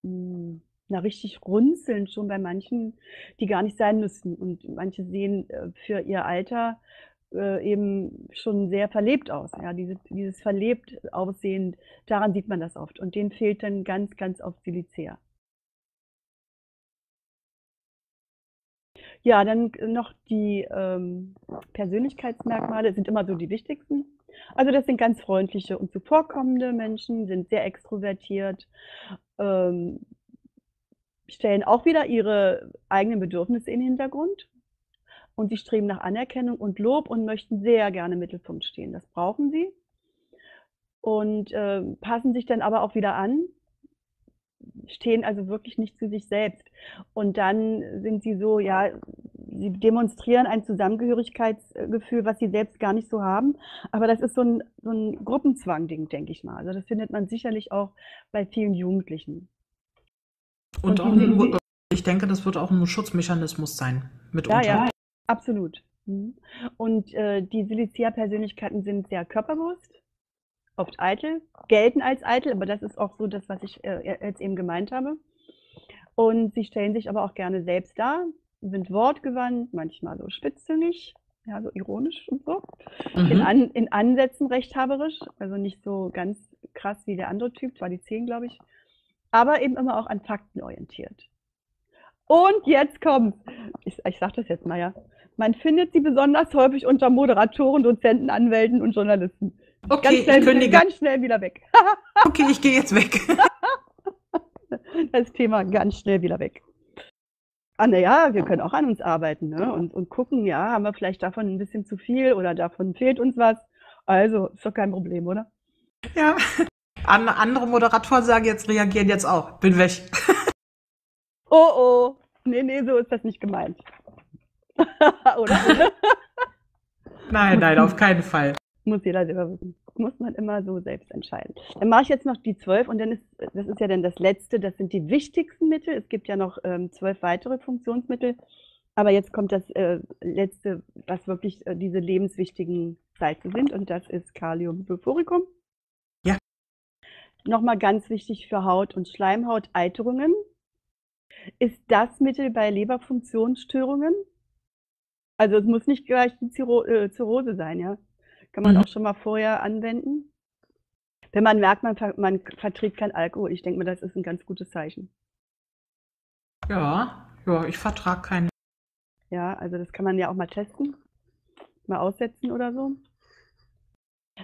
mh, hm, na, richtig runzeln schon bei manchen, die gar nicht sein müssten. Und manche sehen äh, für ihr Alter äh, eben schon sehr verlebt aus. Ja, diese, dieses verlebt Aussehen, daran sieht man das oft. Und denen fehlt dann ganz, ganz oft Silicea. Ja, dann noch die ähm, Persönlichkeitsmerkmale sind immer so die wichtigsten. Also das sind ganz freundliche und zuvorkommende Menschen, sind sehr extrovertiert, ähm, stellen auch wieder ihre eigenen Bedürfnisse in den Hintergrund und sie streben nach Anerkennung und Lob und möchten sehr gerne im Mittelpunkt stehen. Das brauchen sie und äh, passen sich dann aber auch wieder an, stehen also wirklich nicht zu sich selbst. Und dann sind sie so, ja, sie demonstrieren ein Zusammengehörigkeitsgefühl, was sie selbst gar nicht so haben. Aber das ist so ein, so ein Gruppenzwang-Ding, denke ich mal. Also das findet man sicherlich auch bei vielen Jugendlichen. Und, und auch ein, ich denke, das wird auch ein Schutzmechanismus sein, mitunter. Ja, ja, absolut. Mhm. Und äh, die Silicea-Persönlichkeiten sind sehr körperbewusst, oft eitel, gelten als eitel, aber das ist auch so das, was ich äh, jetzt eben gemeint habe. Und sie stellen sich aber auch gerne selbst dar, sind wortgewandt, manchmal so spitzzüngig, ja, so ironisch und so. Mhm. In, An in Ansätzen rechthaberisch, also nicht so ganz krass wie der andere Typ, war die 10, glaube ich aber eben immer auch an Fakten orientiert. Und jetzt kommt, ich, ich sage das jetzt mal ja, man findet sie besonders häufig unter Moderatoren, Dozenten, Anwälten und Journalisten. Okay, ganz schnell, ich ganz schnell wieder weg. okay, ich gehe jetzt weg. das Thema ganz schnell wieder weg. Ah, naja, wir können auch an uns arbeiten ne? und, und gucken, ja, haben wir vielleicht davon ein bisschen zu viel oder davon fehlt uns was. Also, ist doch kein Problem, oder? Ja, an, andere Moderatoren sagen jetzt, reagieren jetzt auch. Bin weg. oh oh. Nee, nee, so ist das nicht gemeint. Oder? nein, nein, auf keinen Fall. Muss jeder selber wissen. Muss man immer so selbst entscheiden. Dann mache ich jetzt noch die zwölf und dann ist, das ist ja dann das letzte, das sind die wichtigsten Mittel. Es gibt ja noch ähm, zwölf weitere Funktionsmittel. Aber jetzt kommt das äh, letzte, was wirklich äh, diese lebenswichtigen Salze sind und das ist Kaliumsulfuricum. Nochmal ganz wichtig für Haut- und Schleimhauteiterungen. Ist das Mittel bei Leberfunktionsstörungen? Also es muss nicht gleich die Ziro äh, Zirrhose sein, ja. Kann man Mhm. auch schon mal vorher anwenden. Wenn man merkt, man, ver man verträgt keinen Alkohol. Ich denke mir, das ist ein ganz gutes Zeichen. Ja, ja, ich vertrage keinen. Ja, also das kann man ja auch mal testen, mal aussetzen oder so.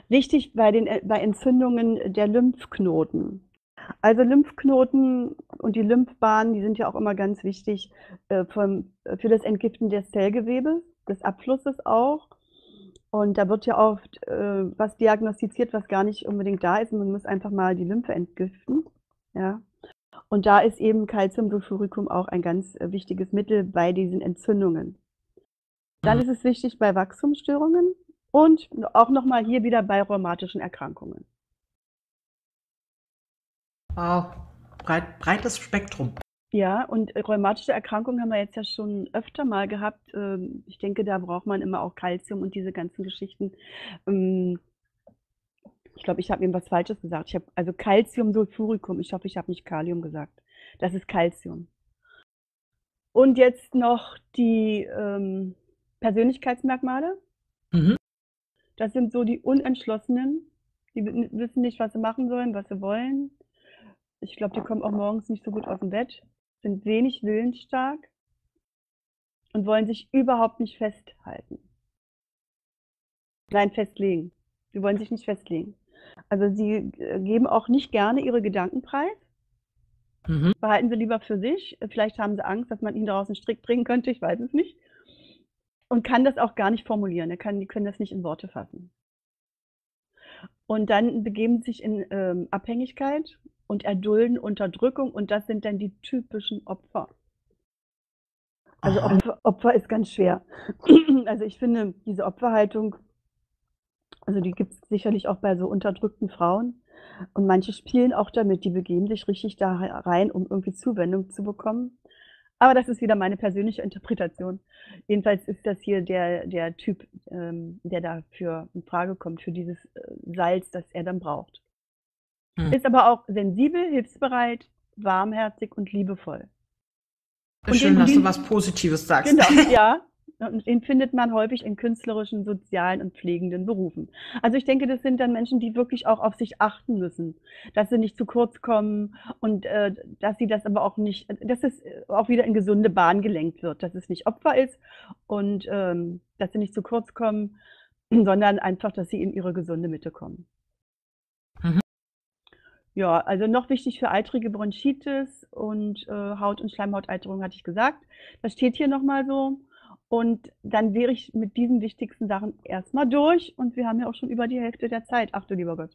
Wichtig bei den äh, bei Entzündungen der Lymphknoten. Also Lymphknoten und die Lymphbahnen, die sind ja auch immer ganz wichtig äh, vom, äh, für das Entgiften des Zellgewebes, des Abflusses auch. Und da wird ja oft äh, was diagnostiziert, was gar nicht unbedingt da ist. Man muss einfach mal die Lymphe entgiften. Ja. Und da ist eben Calciumsulfuricum auch ein ganz äh, wichtiges Mittel bei diesen Entzündungen. Dann Mhm. ist es wichtig bei Wachstumsstörungen und auch nochmal hier wieder bei rheumatischen Erkrankungen. Wow, breit, breites Spektrum. Ja, und rheumatische Erkrankungen haben wir jetzt ja schon öfter mal gehabt. Ähm, Ich denke, da braucht man immer auch Kalzium und diese ganzen Geschichten. Ähm, Ich glaube, ich habe eben was Falsches gesagt. Ich habe also Calciumsulfuricum. Ich hoffe, ich habe nicht Kalium gesagt. Das ist Calcium. Und jetzt noch die ähm, Persönlichkeitsmerkmale. Mhm. Das sind so die Unentschlossenen. Die wi- wissen nicht, was sie machen sollen, was sie wollen. Ich glaube, die kommen auch morgens nicht so gut aus dem Bett, sind wenig willensstark und wollen sich überhaupt nicht festhalten. Nein, festlegen. Sie wollen sich nicht festlegen. Also sie äh, geben auch nicht gerne ihre Gedanken preis. Mhm. Behalten sie lieber für sich. Vielleicht haben sie Angst, dass man ihnen daraus einen Strick bringen könnte. Ich weiß es nicht. Und kann das auch gar nicht formulieren. Er kann, die können das nicht in Worte fassen. Und dann begeben sich in ähm, Abhängigkeit und erdulden Unterdrückung. Und das sind dann die typischen Opfer. Also. Opfer, Opfer ist ganz schwer. Also ich finde, diese Opferhaltung, also die gibt es sicherlich auch bei so unterdrückten Frauen. Und manche spielen auch damit, die begeben sich richtig da rein, um irgendwie Zuwendung zu bekommen. Aber das ist wieder meine persönliche Interpretation. Jedenfalls ist das hier der, der Typ, ähm, der dafür in Frage kommt, für dieses äh, Salz, das er dann braucht. Hm. Ist aber auch sensibel, hilfsbereit, warmherzig und liebevoll. Und Schön, dass du was Positives sagst. Genau, ja. Und den findet man häufig in künstlerischen, sozialen und pflegenden Berufen. Also ich denke, das sind dann Menschen, die wirklich auch auf sich achten müssen, dass sie nicht zu kurz kommen und äh, dass sie das aber auch nicht, dass es auch wieder in gesunde Bahn gelenkt wird, dass es nicht Opfer ist und ähm, dass sie nicht zu kurz kommen, sondern einfach, dass sie in ihre gesunde Mitte kommen. Mhm. Ja, also noch wichtig für eitrige Bronchitis und äh, Haut- und Schleimhauteiterung hatte ich gesagt. Das steht hier nochmal so. Und dann wäre ich mit diesen wichtigsten Sachen erstmal durch. Und wir haben ja auch schon über die Hälfte der Zeit. Ach du lieber Gott.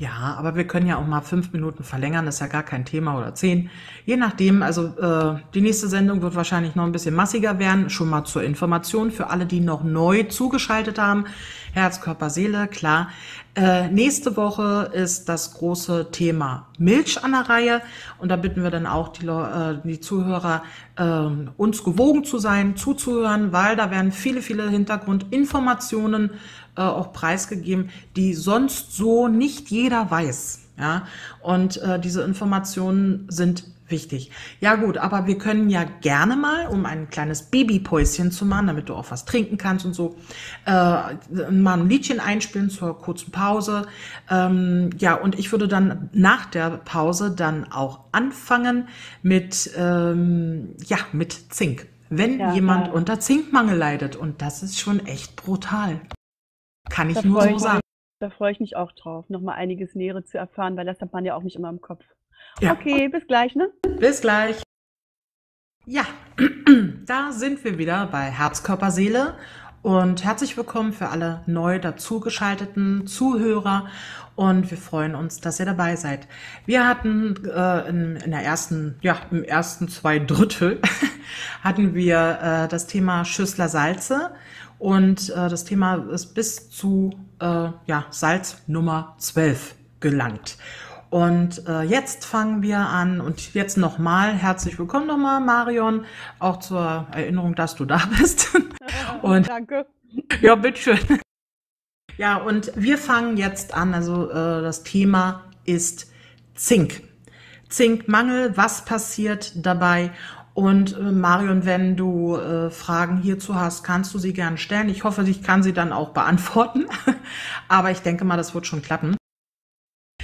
Ja, aber wir können ja auch mal fünf Minuten verlängern, ist ja gar kein Thema oder zehn. Je nachdem, also äh, die nächste Sendung wird wahrscheinlich noch ein bisschen massiger werden. Schon mal zur Information für alle, die noch neu zugeschaltet haben. Herz, Körper, Seele, klar. Äh, nächste Woche ist das große Thema Milch an der Reihe. Und da bitten wir dann auch die, äh, die Zuhörer, äh, uns gewogen zu sein, zuzuhören, weil da werden viele, viele Hintergrundinformationen äh, auch preisgegeben, die sonst so nicht jeder weiß. Ja, und äh, diese Informationen sind wichtig. Ja gut, aber wir können ja gerne mal, um ein kleines Babypäuschen zu machen, damit du auch was trinken kannst und so, äh, mal ein Liedchen einspielen zur kurzen Pause. Ähm, ja, und ich würde dann nach der Pause dann auch anfangen mit, ähm, ja, mit Zink. Wenn Ja, jemand ja. unter Zinkmangel leidet, und das ist schon echt brutal. Kann ich Da nur so sagen. da freue ich mich auch drauf, nochmal einiges Näheres zu erfahren, weil das hat man ja auch nicht immer im Kopf. Ja. Okay, bis gleich, ne? Bis gleich. Ja, da sind wir wieder bei Herz, Körper, Seele. und herzlich willkommen für alle neu dazugeschalteten Zuhörer und wir freuen uns, dass ihr dabei seid. Wir hatten äh, in, in, der ersten, ja, im ersten zwei Drittel hatten wir äh, das Thema Schüssler Salze und äh, das Thema ist bis zu äh, ja, Salz Nummer 12 gelangt. Und äh, jetzt fangen wir an und jetzt nochmal herzlich willkommen nochmal, Marion, auch zur Erinnerung, dass du da bist. und, Danke. Ja, bitteschön. Ja, und wir fangen jetzt an. Also äh, das Thema ist Zink. Zinkmangel, was passiert dabei? Und äh, Marion, wenn du äh, Fragen hierzu hast, kannst du sie gerne stellen. Ich hoffe, ich kann sie dann auch beantworten. Aber ich denke mal, das wird schon klappen.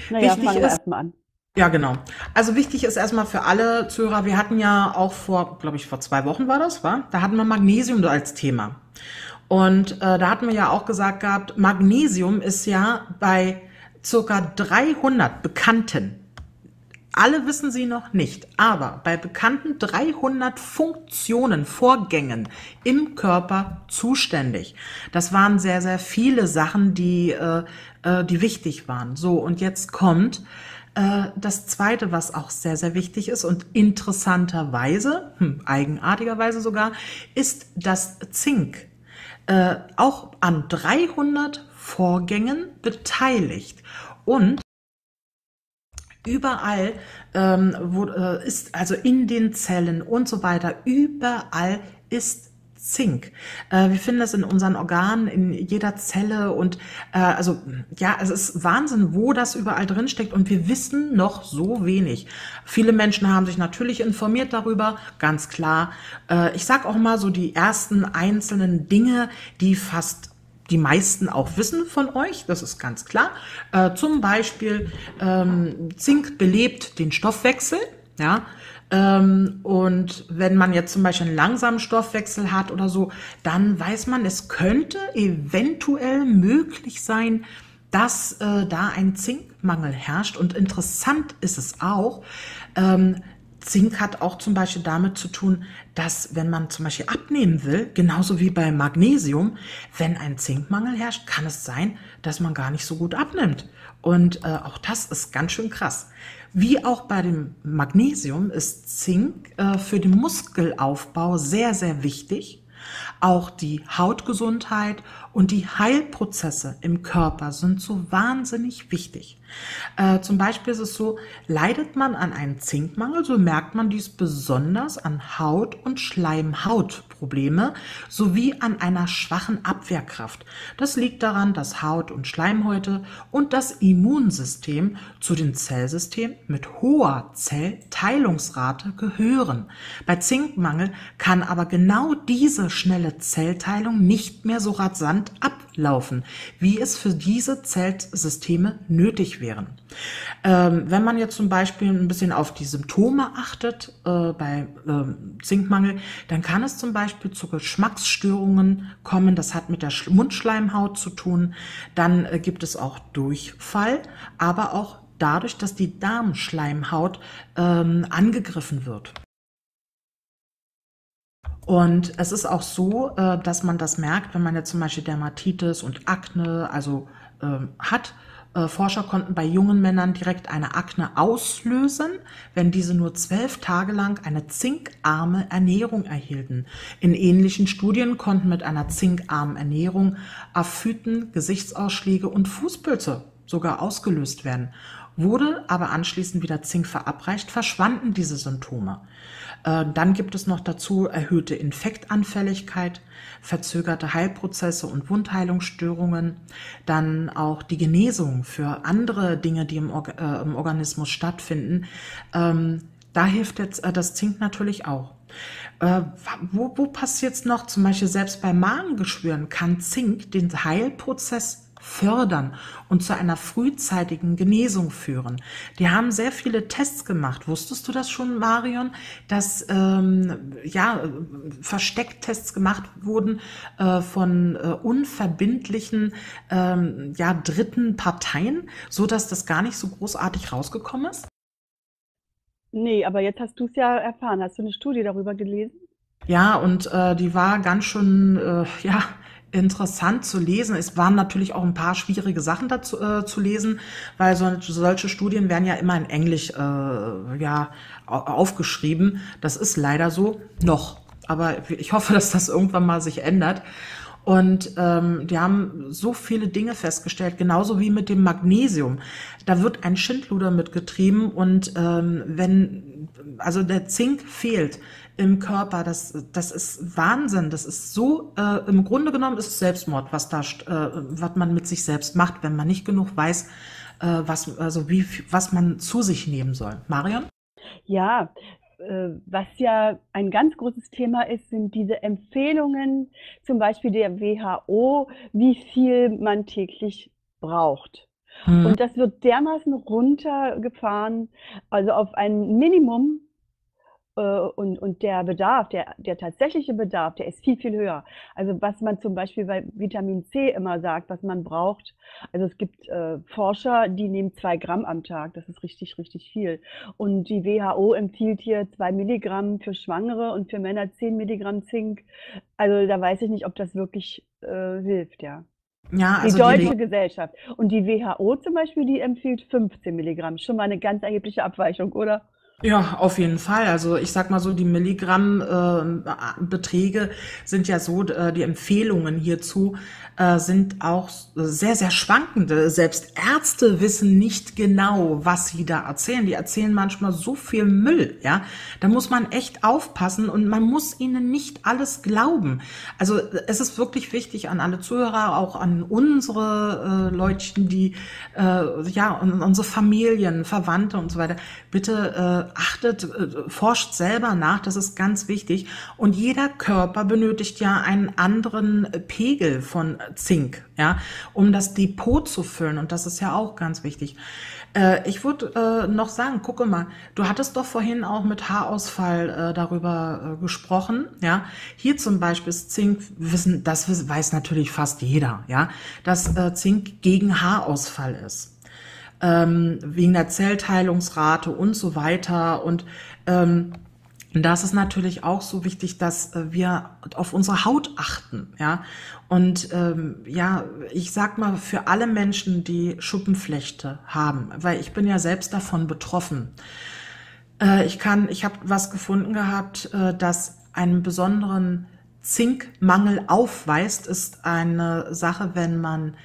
Naja, wichtig fangen wir erstmal an. Ja, genau. Also wichtig ist erstmal für alle Zuhörer, wir hatten ja auch vor, glaube ich, vor zwei Wochen war das, war? Da hatten wir Magnesium als Thema. Und äh, da hatten wir ja auch gesagt gehabt, Magnesium ist ja bei circa 300 bekannten alle wissen sie noch nicht, aber bei bekannten 300 Funktionen, Vorgängen im Körper zuständig. Das waren sehr, sehr viele Sachen, die, äh, äh, die wichtig waren. So, und jetzt kommt äh, das Zweite, was auch sehr, sehr wichtig ist und interessanterweise, hm, eigenartigerweise sogar, ist das Zink. Äh, auch an 300 Vorgängen beteiligt. Und Überall ähm, wo, äh, ist, also in den Zellen und so weiter, überall ist Zink. Äh, wir finden das in unseren Organen, in jeder Zelle und äh, also ja, es ist Wahnsinn, wo das überall drin steckt und wir wissen noch so wenig. Viele Menschen haben sich natürlich informiert darüber, ganz klar. Äh, ich sag auch mal so die ersten einzelnen Dinge, die fast die meisten auch wissen von euch, das ist ganz klar. Äh, zum Beispiel ähm, Zink belebt den Stoffwechsel, ja. Ähm, und wenn man jetzt zum Beispiel einen langsamen Stoffwechsel hat oder so, dann weiß man, es könnte eventuell möglich sein, dass äh, da ein Zinkmangel herrscht. Und interessant ist es auch, ähm, Zink hat auch zum Beispiel damit zu tun, dass wenn man zum Beispiel abnehmen will, genauso wie bei Magnesium, wenn ein Zinkmangel herrscht, kann es sein, dass man gar nicht so gut abnimmt. Und äh, auch das ist ganz schön krass. Wie auch bei dem Magnesium ist Zink äh, für den Muskelaufbau sehr, sehr wichtig. Auch die Hautgesundheit und die Heilprozesse im Körper sind so wahnsinnig wichtig. Äh, zum Beispiel ist es so, leidet man an einem Zinkmangel, so merkt man dies besonders an Haut- und Schleimhautprobleme sowie an einer schwachen Abwehrkraft. Das liegt daran, dass Haut- und Schleimhäute und das Immunsystem zu den Zellsystemen mit hoher Zellteilungsrate gehören. Bei Zinkmangel kann aber genau diese schnelle Zellteilung nicht mehr so rasant ablaufen, wie es für diese Zellsysteme nötig wären. Ähm, wenn man jetzt zum Beispiel ein bisschen auf die Symptome achtet äh, bei ähm, Zinkmangel, dann kann es zum Beispiel zu Geschmacksstörungen kommen. Das hat mit der Mundschleimhaut zu tun. Dann äh, gibt es auch Durchfall, aber auch dadurch, dass die Darmschleimhaut ähm, angegriffen wird. Und es ist auch so, äh, dass man das merkt, wenn man jetzt zum Beispiel Dermatitis und Akne also ähm, hat äh, Forscher konnten bei jungen Männern direkt eine Akne auslösen, wenn diese nur zwölf Tage lang eine zinkarme Ernährung erhielten. In ähnlichen Studien konnten mit einer zinkarmen Ernährung Aphyten, Gesichtsausschläge und Fußpilze sogar ausgelöst werden. Wurde aber anschließend wieder Zink verabreicht, verschwanden diese Symptome. Äh, dann gibt es noch dazu erhöhte Infektanfälligkeit, verzögerte Heilprozesse und Wundheilungsstörungen, dann auch die Genesung für andere Dinge, die im, Or äh, im Organismus stattfinden. Ähm, da hilft jetzt äh, das Zink natürlich auch. Äh, wo, wo passiert es noch? Zum Beispiel selbst bei Magengeschwüren kann Zink den Heilprozess fördern und zu einer frühzeitigen Genesung führen. Die haben sehr viele Tests gemacht. Wusstest du das schon, Marion, dass ähm, ja Verstecktests gemacht wurden äh, von äh, unverbindlichen ähm, ja dritten Parteien, so dass das gar nicht so großartig rausgekommen ist? Nee, aber jetzt hast du es ja erfahren. Hast du eine Studie darüber gelesen? Ja, und äh, die war ganz schön, äh, ja, interessant zu lesen. Es waren natürlich auch ein paar schwierige Sachen dazu äh, zu lesen, weil so, solche Studien werden ja immer in Englisch äh, ja, aufgeschrieben. Das ist leider so noch. Aber ich hoffe, dass das irgendwann mal sich ändert. Und ähm, die haben so viele Dinge festgestellt, genauso wie mit dem Magnesium. Da wird ein Schindluder mitgetrieben und ähm, wenn, also der Zink fehlt im Körper, das, das ist Wahnsinn. Das ist so, äh, im Grunde genommen ist es Selbstmord, was da, äh, was man mit sich selbst macht, wenn man nicht genug weiß, äh, was, also wie, was man zu sich nehmen soll. Marion? Ja, was ja ein ganz großes Thema ist, sind diese Empfehlungen, zum Beispiel der WHO, wie viel man täglich braucht. Mhm. Und das wird dermaßen runtergefahren, also auf ein Minimum, äh, und, und der Bedarf, der, der tatsächliche Bedarf, der ist viel, viel höher. Also was man zum Beispiel bei Vitamin C immer sagt, was man braucht. Also es gibt äh, Forscher, die nehmen zwei Gramm am Tag. Das ist richtig, richtig viel. Und die WHO empfiehlt hier zwei Milligramm für Schwangere und für Männer zehn Milligramm Zink. Also da weiß ich nicht, ob das wirklich äh, hilft, ja. Ja, also die deutsche die Gesellschaft. Und die WHO zum Beispiel, die empfiehlt 15 Milligramm. Schon mal eine ganz erhebliche Abweichung, oder? Ja, auf jeden Fall. Also ich sag mal so, die Milligramm-Beträge äh, sind ja so, äh, die Empfehlungen hierzu äh, sind auch sehr, sehr schwankende. Selbst Ärzte wissen nicht genau, was sie da erzählen. Die erzählen manchmal so viel Müll, ja. Da muss man echt aufpassen und man muss ihnen nicht alles glauben. Also es ist wirklich wichtig an alle Zuhörer, auch an unsere äh, Leutchen, die, äh, ja, unsere Familien, Verwandte und so weiter. Bitte äh, achtet, äh, forscht selber nach, das ist ganz wichtig. Und jeder Körper benötigt ja einen anderen Pegel von Zink, ja, um das Depot zu füllen. Und das ist ja auch ganz wichtig. Äh, ich würde äh, noch sagen, gucke mal, du hattest doch vorhin auch mit Haarausfall darüber gesprochen, ja. Hier zum Beispiel ist Zink, wissen, das weiß natürlich fast jeder, ja, dass Zink gegen Haarausfall ist ähm, wegen der Zellteilungsrate und so weiter. Und ähm, das ist natürlich auch so wichtig, dass äh, wir auf unsere Haut achten, ja. Und ähm, ja, ich sag mal für alle Menschen, die Schuppenflechte haben, weil ich bin ja selbst davon betroffen. Äh, ich kann, ich habe was gefunden gehabt, äh, dass einen besonderen Zinkmangel aufweist, ist eine Sache, wenn man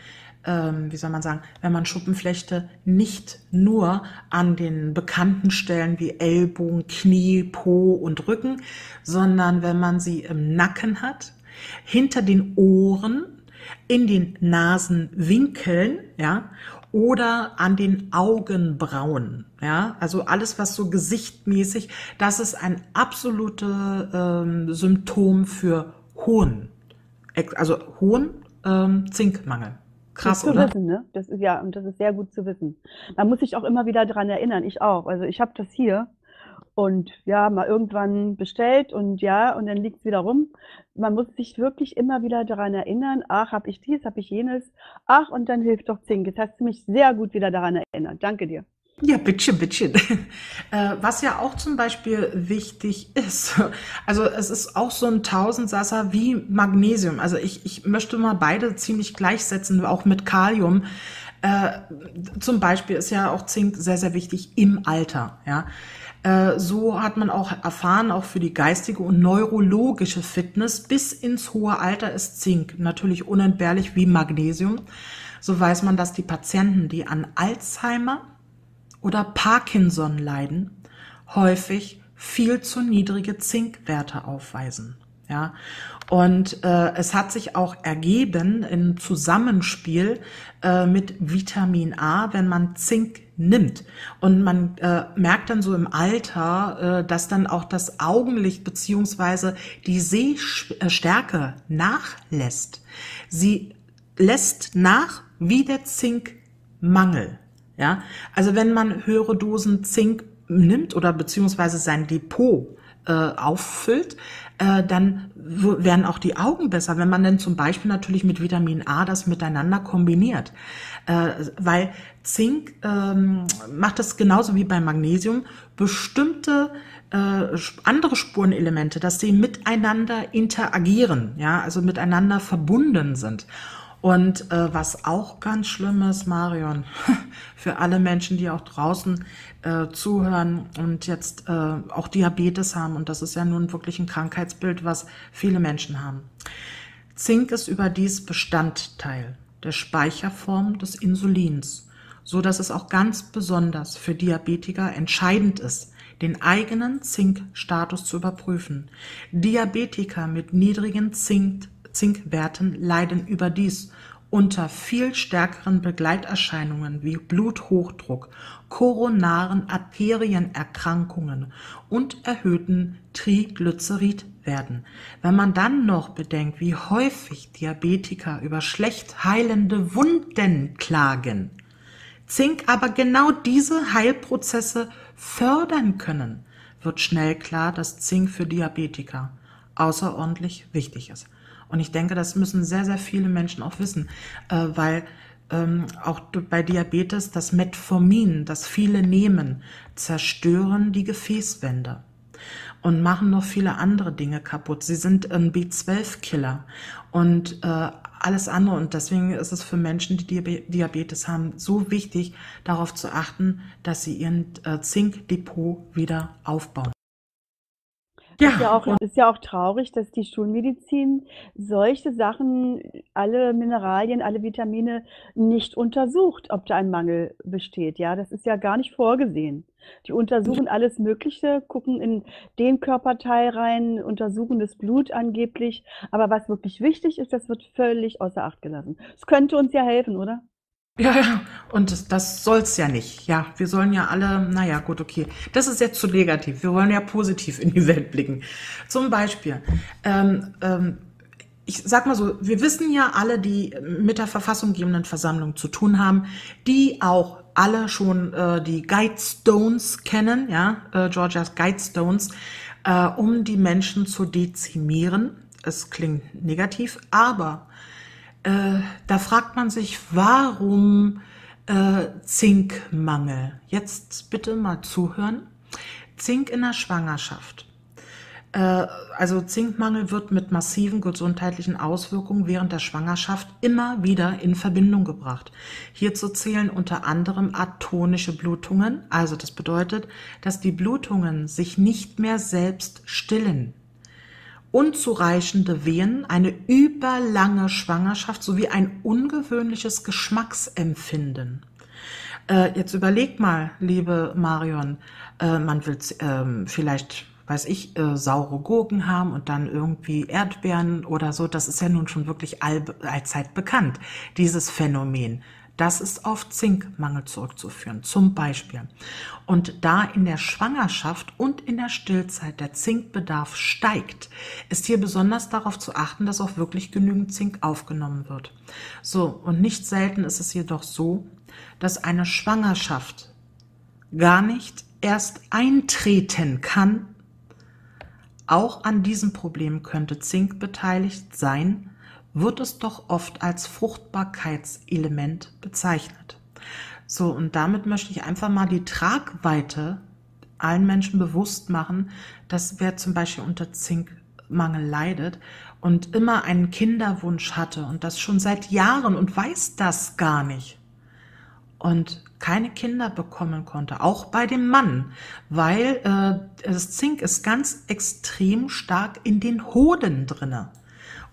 ähm, wie soll man sagen, wenn man Schuppenflechte nicht nur an den bekannten Stellen wie Ellbogen, Knie, Po und Rücken, sondern wenn man sie im Nacken hat, hinter den Ohren, in den Nasenwinkeln, ja, oder an den Augenbrauen, ja, also alles, was so gesichtmäßig, das ist ein absolutes ähm, Symptom für hohen, also hohen ähm, Zinkmangel. Krass, zu oder? wissen, ne? Das ist ja, und das ist sehr gut zu wissen. Da muss ich auch immer wieder dran erinnern, ich auch. Also ich habe das hier und ja, mal irgendwann bestellt und ja, und dann liegt es wieder rum. Man muss sich wirklich immer wieder daran erinnern, ach, habe ich dies, habe ich jenes, ach, und dann hilft doch Zink. Jetzt hast du mich sehr gut wieder daran erinnert. Danke dir. Ja, bittchen, bittchen. Äh, was ja auch zum Beispiel wichtig ist, also es ist auch so ein Tausendsasser wie Magnesium. Also ich, ich möchte mal beide ziemlich gleichsetzen, auch mit Kalium. Äh, zum Beispiel ist ja auch Zink sehr, sehr wichtig im Alter. Ja, äh, so hat man auch erfahren, auch für die geistige und neurologische Fitness bis ins hohe Alter ist Zink natürlich unentbehrlich wie Magnesium. So weiß man, dass die Patienten, die an Alzheimer oder Parkinson leiden, häufig viel zu niedrige Zinkwerte aufweisen. Ja, und äh, es hat sich auch ergeben im Zusammenspiel äh, mit Vitamin A, wenn man Zink nimmt. Und man äh, merkt dann so im Alter, äh, dass dann auch das Augenlicht beziehungsweise die Sehstärke nachlässt. Sie lässt nach wie der Zinkmangel. Ja, also wenn man höhere Dosen Zink nimmt oder beziehungsweise sein Depot äh, auffüllt, äh, dann werden auch die Augen besser, wenn man denn zum Beispiel natürlich mit Vitamin A das miteinander kombiniert. Äh, weil Zink ähm, macht es genauso wie bei Magnesium. Bestimmte äh, andere Spurenelemente, dass sie miteinander interagieren, ja, also miteinander verbunden sind. Und äh, was auch ganz schlimm ist, Marion, für alle Menschen, die auch draußen äh, zuhören und jetzt äh, auch Diabetes haben, und das ist ja nun wirklich ein Krankheitsbild, was viele Menschen haben. Zink ist überdies Bestandteil der Speicherform des Insulins, so dass es auch ganz besonders für Diabetiker entscheidend ist, den eigenen Zinkstatus zu überprüfen. Diabetiker mit niedrigen Zink Zinkwerten leiden überdies unter viel stärkeren Begleiterscheinungen wie Bluthochdruck, koronaren Arterienerkrankungen und erhöhten Triglyceridwerten. Wenn man dann noch bedenkt, wie häufig Diabetiker über schlecht heilende Wunden klagen, Zink aber genau diese Heilprozesse fördern können, wird schnell klar, dass Zink für Diabetiker außerordentlich wichtig ist. Und ich denke, das müssen sehr, sehr viele Menschen auch wissen, äh, weil ähm, auch bei Diabetes das Metformin, das viele nehmen, zerstören die Gefäßwände und machen noch viele andere Dinge kaputt. Sie sind ein B12-Killer und äh, alles andere. Und deswegen ist es für Menschen, die Diabetes haben, so wichtig, darauf zu achten, dass sie ihren äh, Zinkdepot wieder aufbauen. Ja, ist ja, auch, ist ja auch traurig, dass die Schulmedizin solche Sachen, alle Mineralien, alle Vitamine nicht untersucht, ob da ein Mangel besteht. Ja, das ist ja gar nicht vorgesehen. Die untersuchen alles Mögliche, gucken in den Körperteil rein, untersuchen das Blut angeblich. Aber was wirklich wichtig ist, das wird völlig außer Acht gelassen. Es könnte uns ja helfen, oder? Ja, ja, und das, soll's ja nicht. Ja, wir sollen ja alle, naja, gut, okay. Das ist jetzt zu negativ. Wir wollen ja positiv in die Welt blicken. Zum Beispiel, ähm, ähm, ich sag mal so, wir wissen ja alle, die mit der verfassunggebenden Versammlung zu tun haben, die auch alle schon äh, die Guidestones kennen, ja, äh, Georgias Guidestones, äh, um die Menschen zu dezimieren. Es klingt negativ, aber äh, da fragt man sich, warum äh, Zinkmangel? Jetzt bitte mal zuhören. Zink in der Schwangerschaft. Äh, also Zinkmangel wird mit massiven gesundheitlichen Auswirkungen während der Schwangerschaft immer wieder in Verbindung gebracht. Hierzu zählen unter anderem atonische Blutungen. Also das bedeutet, dass die Blutungen sich nicht mehr selbst stillen unzureichende Wehen, eine überlange Schwangerschaft sowie ein ungewöhnliches Geschmacksempfinden. Äh, jetzt überleg mal, liebe Marion, äh, man will äh, vielleicht, weiß ich, äh, saure Gurken haben und dann irgendwie Erdbeeren oder so. Das ist ja nun schon wirklich all, allzeit bekannt, dieses Phänomen. Das ist auf Zinkmangel zurückzuführen, zum Beispiel. Und da in der Schwangerschaft und in der Stillzeit der Zinkbedarf steigt, ist hier besonders darauf zu achten, dass auch wirklich genügend Zink aufgenommen wird. So, und nicht selten ist es jedoch so, dass eine Schwangerschaft gar nicht erst eintreten kann. Auch an diesem Problem könnte Zink beteiligt sein, wird es doch oft als Fruchtbarkeitselement bezeichnet. So, und damit möchte ich einfach mal die Tragweite allen Menschen bewusst machen, dass wer zum Beispiel unter Zinkmangel leidet und immer einen Kinderwunsch hatte und das schon seit Jahren und weiß das gar nicht und keine Kinder bekommen konnte, auch bei dem Mann, weil äh, das Zink ist ganz extrem stark in den Hoden drinne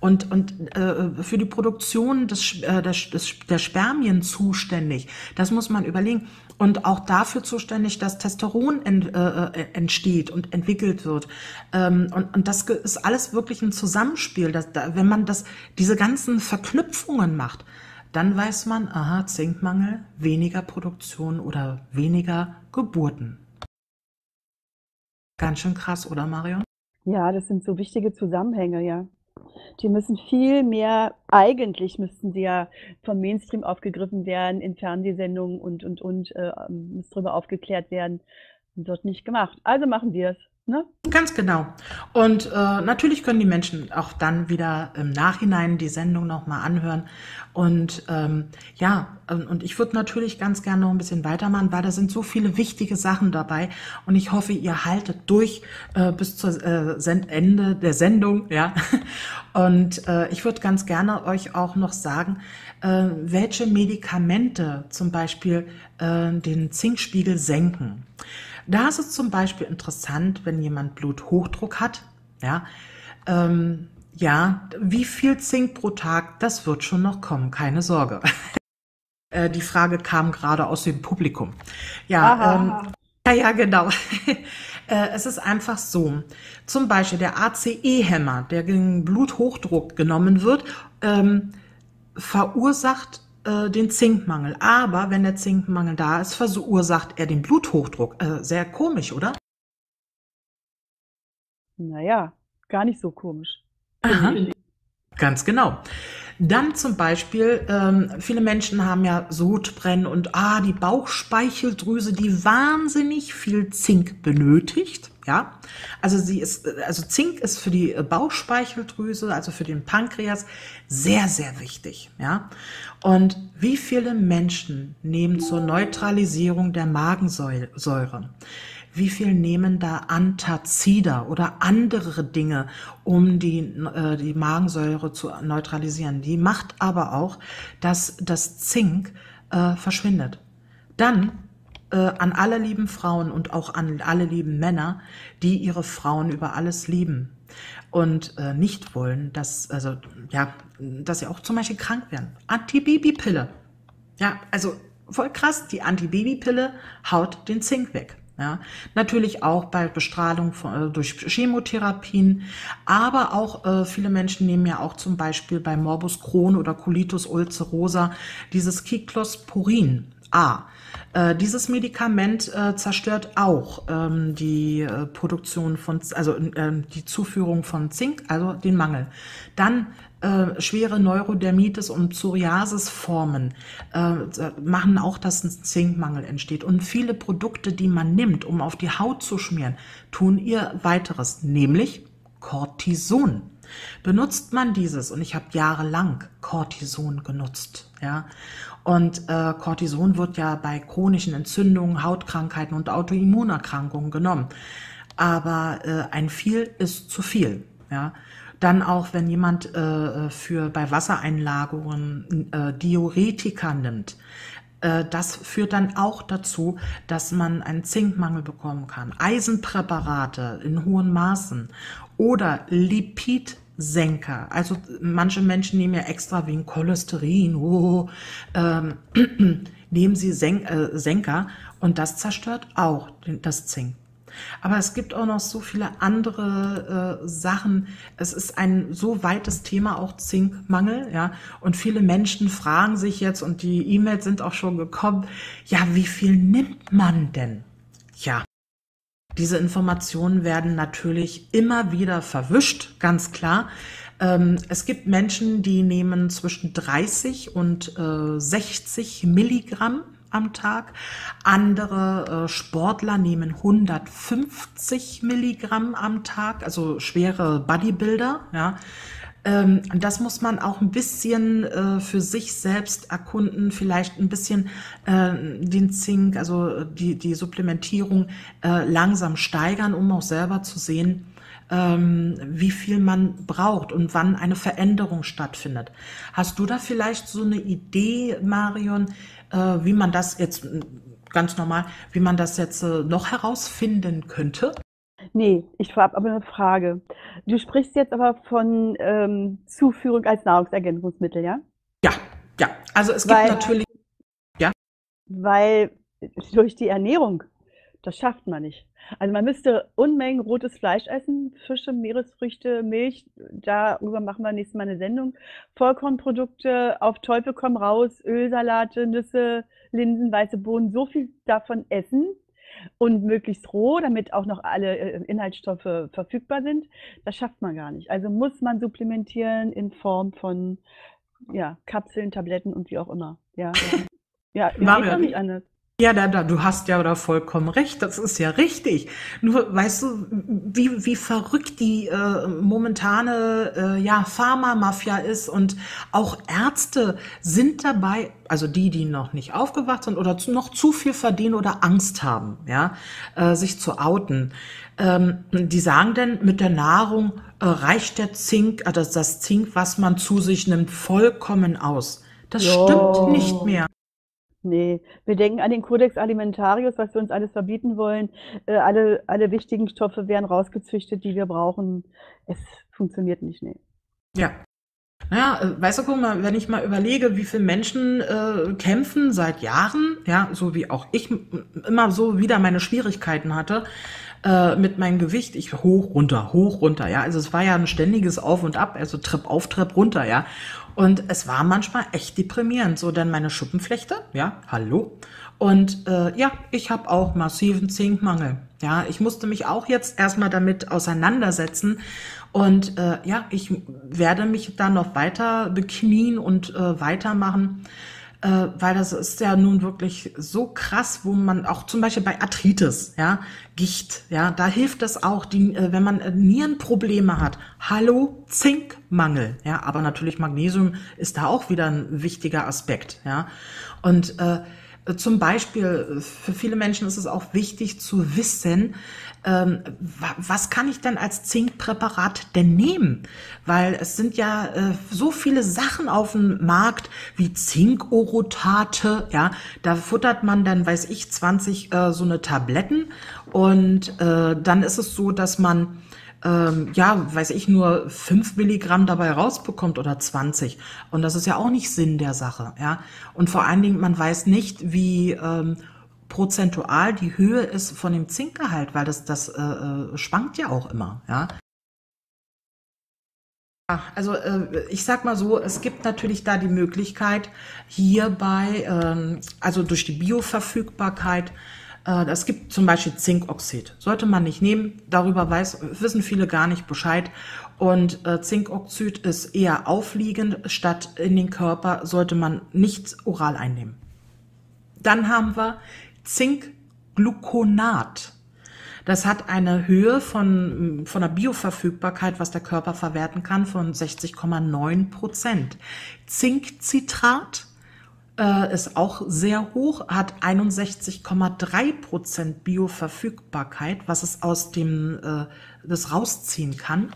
und, und äh, für die Produktion des, äh, des, des, der Spermien zuständig. Das muss man überlegen. Und auch dafür zuständig, dass Testosteron ent, äh, äh, entsteht und entwickelt wird. Ähm, und, und das ist alles wirklich ein Zusammenspiel. Dass, da, wenn man das, diese ganzen Verknüpfungen macht, dann weiß man, aha, Zinkmangel, weniger Produktion oder weniger Geburten. Ganz schön krass, oder Marion? Ja, das sind so wichtige Zusammenhänge, ja. Die müssen viel mehr eigentlich müssten sie ja vom Mainstream aufgegriffen werden, in Fernsehsendungen und, und, und, äh, muss darüber aufgeklärt werden. Wird nicht gemacht. Also machen wir es. Ne? Ganz genau. Und äh, natürlich können die Menschen auch dann wieder im Nachhinein die Sendung nochmal anhören. Und ähm, ja, und ich würde natürlich ganz gerne noch ein bisschen weitermachen, weil da sind so viele wichtige Sachen dabei. Und ich hoffe, ihr haltet durch äh, bis zum äh, Ende der Sendung. Ja. Und äh, ich würde ganz gerne euch auch noch sagen, äh, welche Medikamente zum Beispiel äh, den Zinkspiegel senken. Da ist es zum Beispiel interessant, wenn jemand Bluthochdruck hat, ja, ähm, ja, wie viel Zink pro Tag, das wird schon noch kommen, keine Sorge. Äh, Die Frage kam gerade aus dem Publikum. Ja, ähm, ja, ja, genau. Äh, Es ist einfach so. Zum Beispiel der ACE-Hämmer, der gegen Bluthochdruck genommen wird, ähm, verursacht äh, den Zinkmangel. Aber wenn der Zinkmangel da ist, verursacht er den Bluthochdruck. Äh, sehr komisch, oder? Naja, gar nicht so komisch. Aha. Ganz genau. Dann zum Beispiel, ähm, viele Menschen haben ja Sodbrennen und ah, die Bauchspeicheldrüse, die wahnsinnig viel Zink benötigt. Ja, also sie ist, also Zink ist für die Bauchspeicheldrüse, also für den Pankreas, sehr, sehr wichtig. Ja, und wie viele Menschen nehmen zur Neutralisierung der Magensäure wie viel nehmen da Antazida oder andere Dinge, um die, äh, die Magensäure zu neutralisieren. Die macht aber auch, dass das Zink äh, verschwindet. Dann äh, an alle lieben Frauen und auch an alle lieben Männer, die ihre Frauen über alles lieben und äh, nicht wollen, dass, also, ja, dass sie auch zum Beispiel krank werden. Antibabypille. Ja, also voll krass, die Antibabypille haut den Zink weg. Ja, natürlich auch bei Bestrahlung von, äh, durch Chemotherapien, aber auch äh, viele Menschen nehmen ja auch zum Beispiel bei Morbus Crohn oder Colitis ulcerosa dieses Cyclosporin A. Äh, dieses Medikament äh, zerstört auch ähm, die äh, Produktion von, also ähm, die Zuführung von Zink, also den Mangel. Dann äh, schwere Neurodermitis und Psoriasisformen äh, machen auch, dass ein Zinkmangel entsteht. Und viele Produkte, die man nimmt, um auf die Haut zu schmieren, tun ihr weiteres, nämlich Cortison. Benutzt man dieses, und ich habe jahrelang Cortison genutzt, ja, und äh, Cortison wird ja bei chronischen Entzündungen, Hautkrankheiten und Autoimmunerkrankungen genommen. Aber äh, ein viel ist zu viel, ja. Dann auch, wenn jemand äh, für bei Wassereinlagerungen äh, Diuretika nimmt, äh, das führt dann auch dazu, dass man einen Zinkmangel bekommen kann. Eisenpräparate in hohen Maßen oder Lipidsenker. Also manche Menschen nehmen ja extra wegen Cholesterin, oh, ähm, nehmen sie Sen äh, Senker und das zerstört auch den, das Zink. Aber es gibt auch noch so viele andere äh, Sachen. Es ist ein so weites Thema, auch Zinkmangel, ja. Und viele Menschen fragen sich jetzt, und die E-Mails sind auch schon gekommen, ja, wie viel nimmt man denn? Ja. Diese Informationen werden natürlich immer wieder verwischt, ganz klar. Ähm, es gibt Menschen, die nehmen zwischen 30 und äh, 60 Milligramm am Tag. Andere äh, Sportler nehmen 150 Milligramm am Tag, also schwere Bodybuilder, ja. Ähm, das muss man auch ein bisschen äh, für sich selbst erkunden, vielleicht ein bisschen äh, den Zink, also die, die Supplementierung äh, langsam steigern, um auch selber zu sehen, ähm, wie viel man braucht und wann eine Veränderung stattfindet. Hast du da vielleicht so eine Idee, Marion, äh, wie man das jetzt äh, ganz normal, wie man das jetzt äh, noch herausfinden könnte? Nee, ich habe aber eine Frage. Du sprichst jetzt aber von ähm, Zuführung als Nahrungsergänzungsmittel, ja? Ja, ja. Also es gibt Weil, natürlich, ja, weil durch die Ernährung, das schafft man nicht. Also man müsste Unmengen rotes Fleisch essen, Fische, Meeresfrüchte, Milch, darüber machen wir nächstes Mal eine Sendung. Vollkornprodukte, auf Teufel komm raus, Ölsalate, Nüsse, Linsen, weiße Bohnen, so viel davon essen und möglichst roh, damit auch noch alle äh, Inhaltsstoffe verfügbar sind. Das schafft man gar nicht. Also muss man supplementieren in Form von ja, Kapseln, Tabletten und wie auch immer. Ja, ja. Ja, ja geht Marion, nicht anders. Ja, da, da, du hast ja da vollkommen recht. Das ist ja richtig. Nur, weißt du, wie, wie verrückt die äh, momentane äh, ja, Pharma-Mafia ist und auch Ärzte sind dabei, also die, die noch nicht aufgewacht sind oder zu, noch zu viel verdienen oder Angst haben, ja, äh, sich zu outen. Ähm, die sagen denn, mit der Nahrung äh, reicht der Zink, also das Zink, was man zu sich nimmt, vollkommen aus. Das Jo. stimmt nicht mehr. Nee, wir denken an den Codex Alimentarius, was wir uns alles verbieten wollen. Äh, alle, alle wichtigen Stoffe werden rausgezüchtet, die wir brauchen. Es funktioniert nicht, nee. Ja. Naja, äh, weißt du, guck mal, wenn ich mal überlege, wie viele Menschen äh, kämpfen seit Jahren, ja, so wie auch ich immer so wieder meine Schwierigkeiten hatte äh, mit meinem Gewicht, ich hoch, runter, hoch, runter, ja, also es war ja ein ständiges Auf und Ab, also Trip auf, Trip runter, ja, und es war manchmal echt deprimierend, so dann meine Schuppenflechte, ja, hallo, und äh, ja, ich habe auch massiven Zinkmangel. Ja, ich musste mich auch jetzt erstmal damit auseinandersetzen. Und äh, ja, ich werde mich dann noch weiter beknien und äh, weitermachen, äh, weil das ist ja nun wirklich so krass, wo man auch zum Beispiel bei Arthritis, ja, Gicht, ja, da hilft es auch, die, äh, wenn man äh, Nierenprobleme hat. Hallo, Zinkmangel, ja, aber natürlich Magnesium ist da auch wieder ein wichtiger Aspekt, ja. Und äh, zum Beispiel, für viele Menschen ist es auch wichtig zu wissen, ähm, wa- was kann ich denn als Zinkpräparat denn nehmen? Weil es sind ja äh, so viele Sachen auf dem Markt wie Zinkorotate, ja, da futtert man dann, weiß ich, 20 äh, so eine Tabletten und äh, dann ist es so, dass man ähm, ja, weiß ich, nur 5 Milligramm dabei rausbekommt oder 20. Und das ist ja auch nicht Sinn der Sache, ja. Und vor allen Dingen, man weiß nicht, wie ähm, prozentual die Höhe ist von dem Zinkgehalt, weil das, das äh, äh, schwankt ja auch immer, ja. Also äh, ich sag mal so, es gibt natürlich da die Möglichkeit, hierbei, ähm, also durch die Bioverfügbarkeit, äh, es gibt zum Beispiel Zinkoxid. Sollte man nicht nehmen, darüber weiß, wissen viele gar nicht Bescheid. Und Zinkoxid ist eher aufliegend, statt in den Körper sollte man nicht oral einnehmen. Dann haben wir Zinkgluconat. Das hat eine Höhe von, von der Bioverfügbarkeit, was der Körper verwerten kann, von 60,9 Prozent. Zinkcitrat äh, ist auch sehr hoch, hat 61,3 Prozent Bioverfügbarkeit, was es aus dem äh, das rausziehen kann.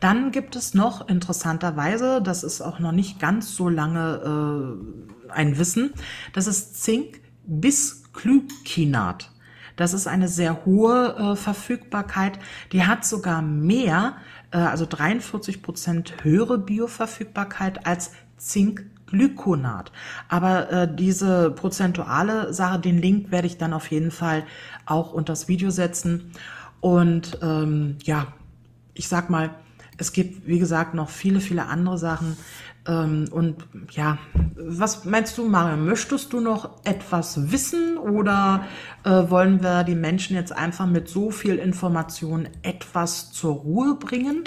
Dann gibt es noch interessanterweise, das ist auch noch nicht ganz so lange äh, ein Wissen, das ist Zink-Bisglycinat. Das ist eine sehr hohe äh, Verfügbarkeit. Die hat sogar mehr, äh, also 43 Prozent höhere Bioverfügbarkeit als Zinkglyconat. Aber äh, diese prozentuale Sache, den Link werde ich dann auf jeden Fall auch unter das Video setzen. Und ähm, ja, ich sag mal, es gibt, wie gesagt, noch viele, viele andere Sachen. Ähm, und ja, was meinst du, Mario? Möchtest du noch etwas wissen oder äh, wollen wir die Menschen jetzt einfach mit so viel Information etwas zur Ruhe bringen?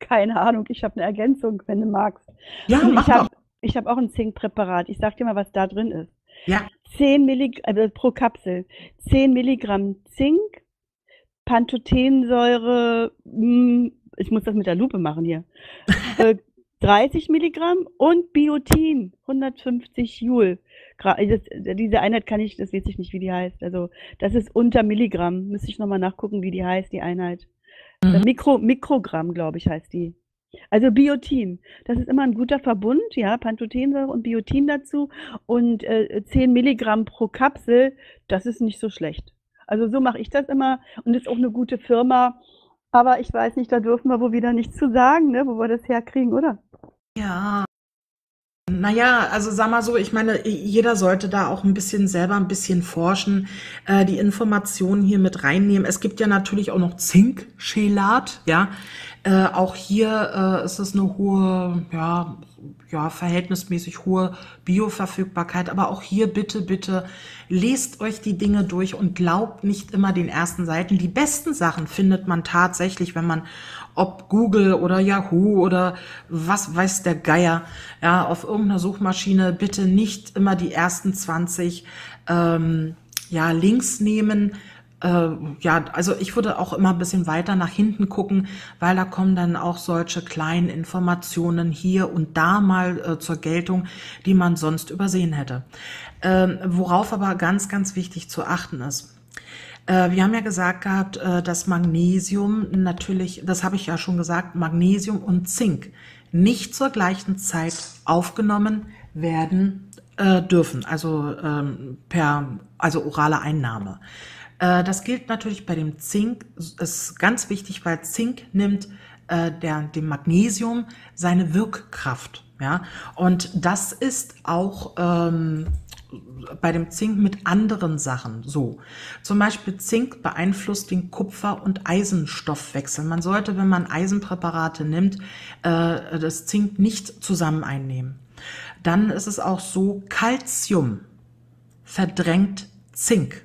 Keine Ahnung, ich habe eine Ergänzung, wenn du magst. Ja, Und mach ich habe doch. ich hab auch ein Zinkpräparat. Ich sag dir mal, was da drin ist. Ja, 10 Milligramm, also pro Kapsel, 10 Milligramm Zink, Pantothensäure, hm, ich muss das mit der Lupe machen hier, äh, 30 Milligramm und Biotin, 150 Joule. Gra- Das, diese Einheit kann ich, das weiß ich nicht, wie die heißt. Also das ist unter Milligramm. Müsste ich nochmal nachgucken, wie die heißt, die Einheit. Mhm. Mikro, Mikrogramm, glaube ich, heißt die. Also Biotin, das ist immer ein guter Verbund, ja, Pantothensäure und Biotin dazu und äh, 10 Milligramm pro Kapsel, das ist nicht so schlecht. Also so mache ich das immer und ist auch eine gute Firma, aber ich weiß nicht, da dürfen wir wohl wieder nichts zu sagen, ne, wo wir das herkriegen, oder? ja. Naja, also sag mal so, ich meine, jeder sollte da auch ein bisschen selber ein bisschen forschen, äh, die Informationen hier mit reinnehmen. Es gibt ja natürlich auch noch Zinkchelat, ja. Äh, auch hier äh, ist es eine hohe, ja, ja, verhältnismäßig hohe Bioverfügbarkeit. Aber auch hier bitte, bitte lest euch die Dinge durch und glaubt nicht immer den ersten Seiten. Die besten Sachen findet man tatsächlich, wenn man ob Google oder Yahoo oder was weiß der Geier, ja, auf irgendeiner Suchmaschine bitte nicht immer die ersten 20 ähm, ja, Links nehmen. Äh, ja, also ich würde auch immer ein bisschen weiter nach hinten gucken, weil da kommen dann auch solche kleinen Informationen hier und da mal äh, zur Geltung, die man sonst übersehen hätte. Ähm, worauf aber ganz, ganz wichtig zu achten ist. Äh, wir haben ja gesagt gehabt, äh, dass Magnesium natürlich, das habe ich ja schon gesagt, Magnesium und Zink nicht zur gleichen Zeit aufgenommen werden äh, dürfen, also ähm, per also orale Einnahme. Äh, das gilt natürlich bei dem Zink, ist ganz wichtig, weil Zink nimmt äh, der, dem Magnesium seine Wirkkraft. Ja, und das ist auch ähm, bei dem Zink mit anderen Sachen so. Zum Beispiel Zink beeinflusst den Kupfer- und Eisenstoffwechsel. Man sollte, wenn man Eisenpräparate nimmt, äh, das Zink nicht zusammen einnehmen. Dann ist es auch so, Calcium verdrängt Zink.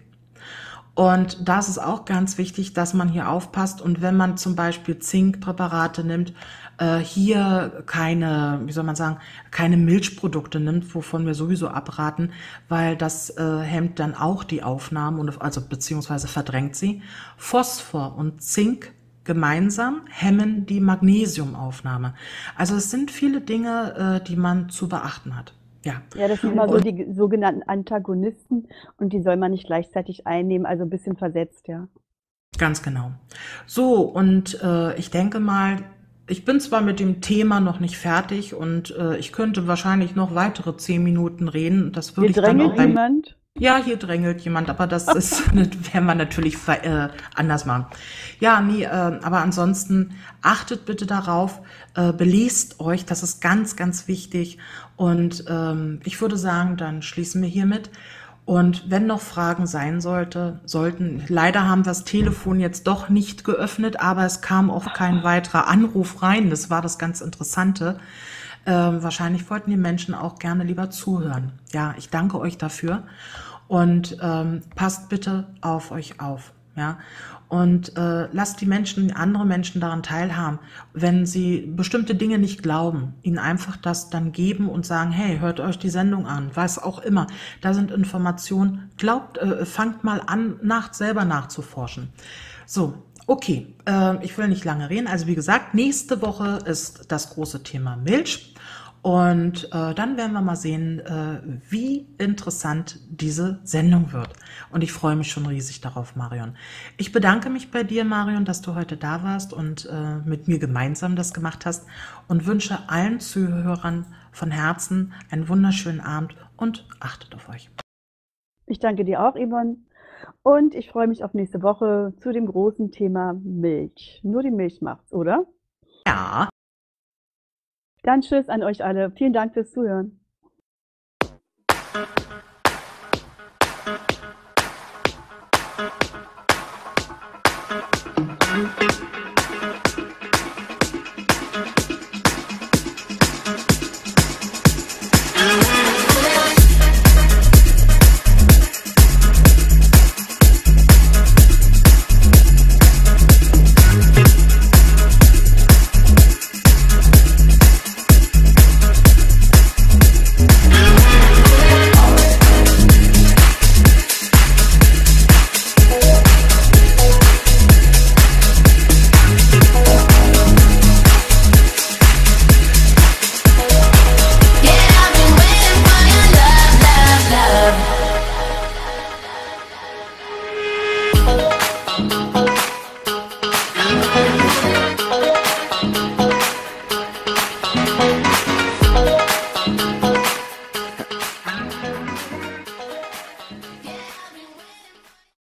Und da ist auch ganz wichtig, dass man hier aufpasst. Und wenn man zum Beispiel Zinkpräparate nimmt, äh, hier keine, wie soll man sagen, keine Milchprodukte nimmt, wovon wir sowieso abraten, weil das äh, hemmt dann auch die Aufnahmen und also beziehungsweise verdrängt sie. Phosphor und Zink gemeinsam hemmen die Magnesiumaufnahme. Also es sind viele Dinge, äh, die man zu beachten hat. Ja. Ja, das sind immer so die sogenannten Antagonisten und die soll man nicht gleichzeitig einnehmen, also ein bisschen versetzt, ja. Ganz genau. So, und äh, ich denke mal, ich bin zwar mit dem Thema noch nicht fertig und äh, ich könnte wahrscheinlich noch weitere zehn Minuten reden. Das würde ich dann auch beim, jemand. Ja, hier drängelt jemand, aber das ist, werden wir natürlich äh, anders machen. Ja, nee, äh, aber ansonsten achtet bitte darauf, äh, belest euch, das ist ganz, ganz wichtig. Und ähm, ich würde sagen, dann schließen wir hiermit. Und wenn noch Fragen sein sollte, sollten, leider haben wir das Telefon jetzt doch nicht geöffnet, aber es kam auch kein weiterer Anruf rein. Das war das ganz Interessante. Ähm, wahrscheinlich wollten die Menschen auch gerne lieber zuhören. Ja, ich danke euch dafür und ähm, passt bitte auf euch auf. Ja, und äh, lasst die Menschen, andere Menschen daran teilhaben. Wenn sie bestimmte Dinge nicht glauben, ihnen einfach das dann geben und sagen, hey, hört euch die Sendung an, was auch immer. Da sind Informationen. Glaubt, äh, fangt mal an, nach, selber nachzuforschen. So, okay, äh, ich will nicht lange reden. Also wie gesagt, nächste Woche ist das große Thema Milch. Und äh, dann werden wir mal sehen, äh, wie interessant diese Sendung wird. Und ich freue mich schon riesig darauf, Marion. Ich bedanke mich bei dir, Marion, dass du heute da warst und äh, mit mir gemeinsam das gemacht hast und wünsche allen Zuhörern von Herzen einen wunderschönen Abend und achtet auf euch. Ich danke dir auch, Yvonne. Und ich freue mich auf nächste Woche zu dem großen Thema Milch. Nur die Milch macht's, oder? Ja. Dann tschüss an euch alle. Vielen Dank fürs Zuhören.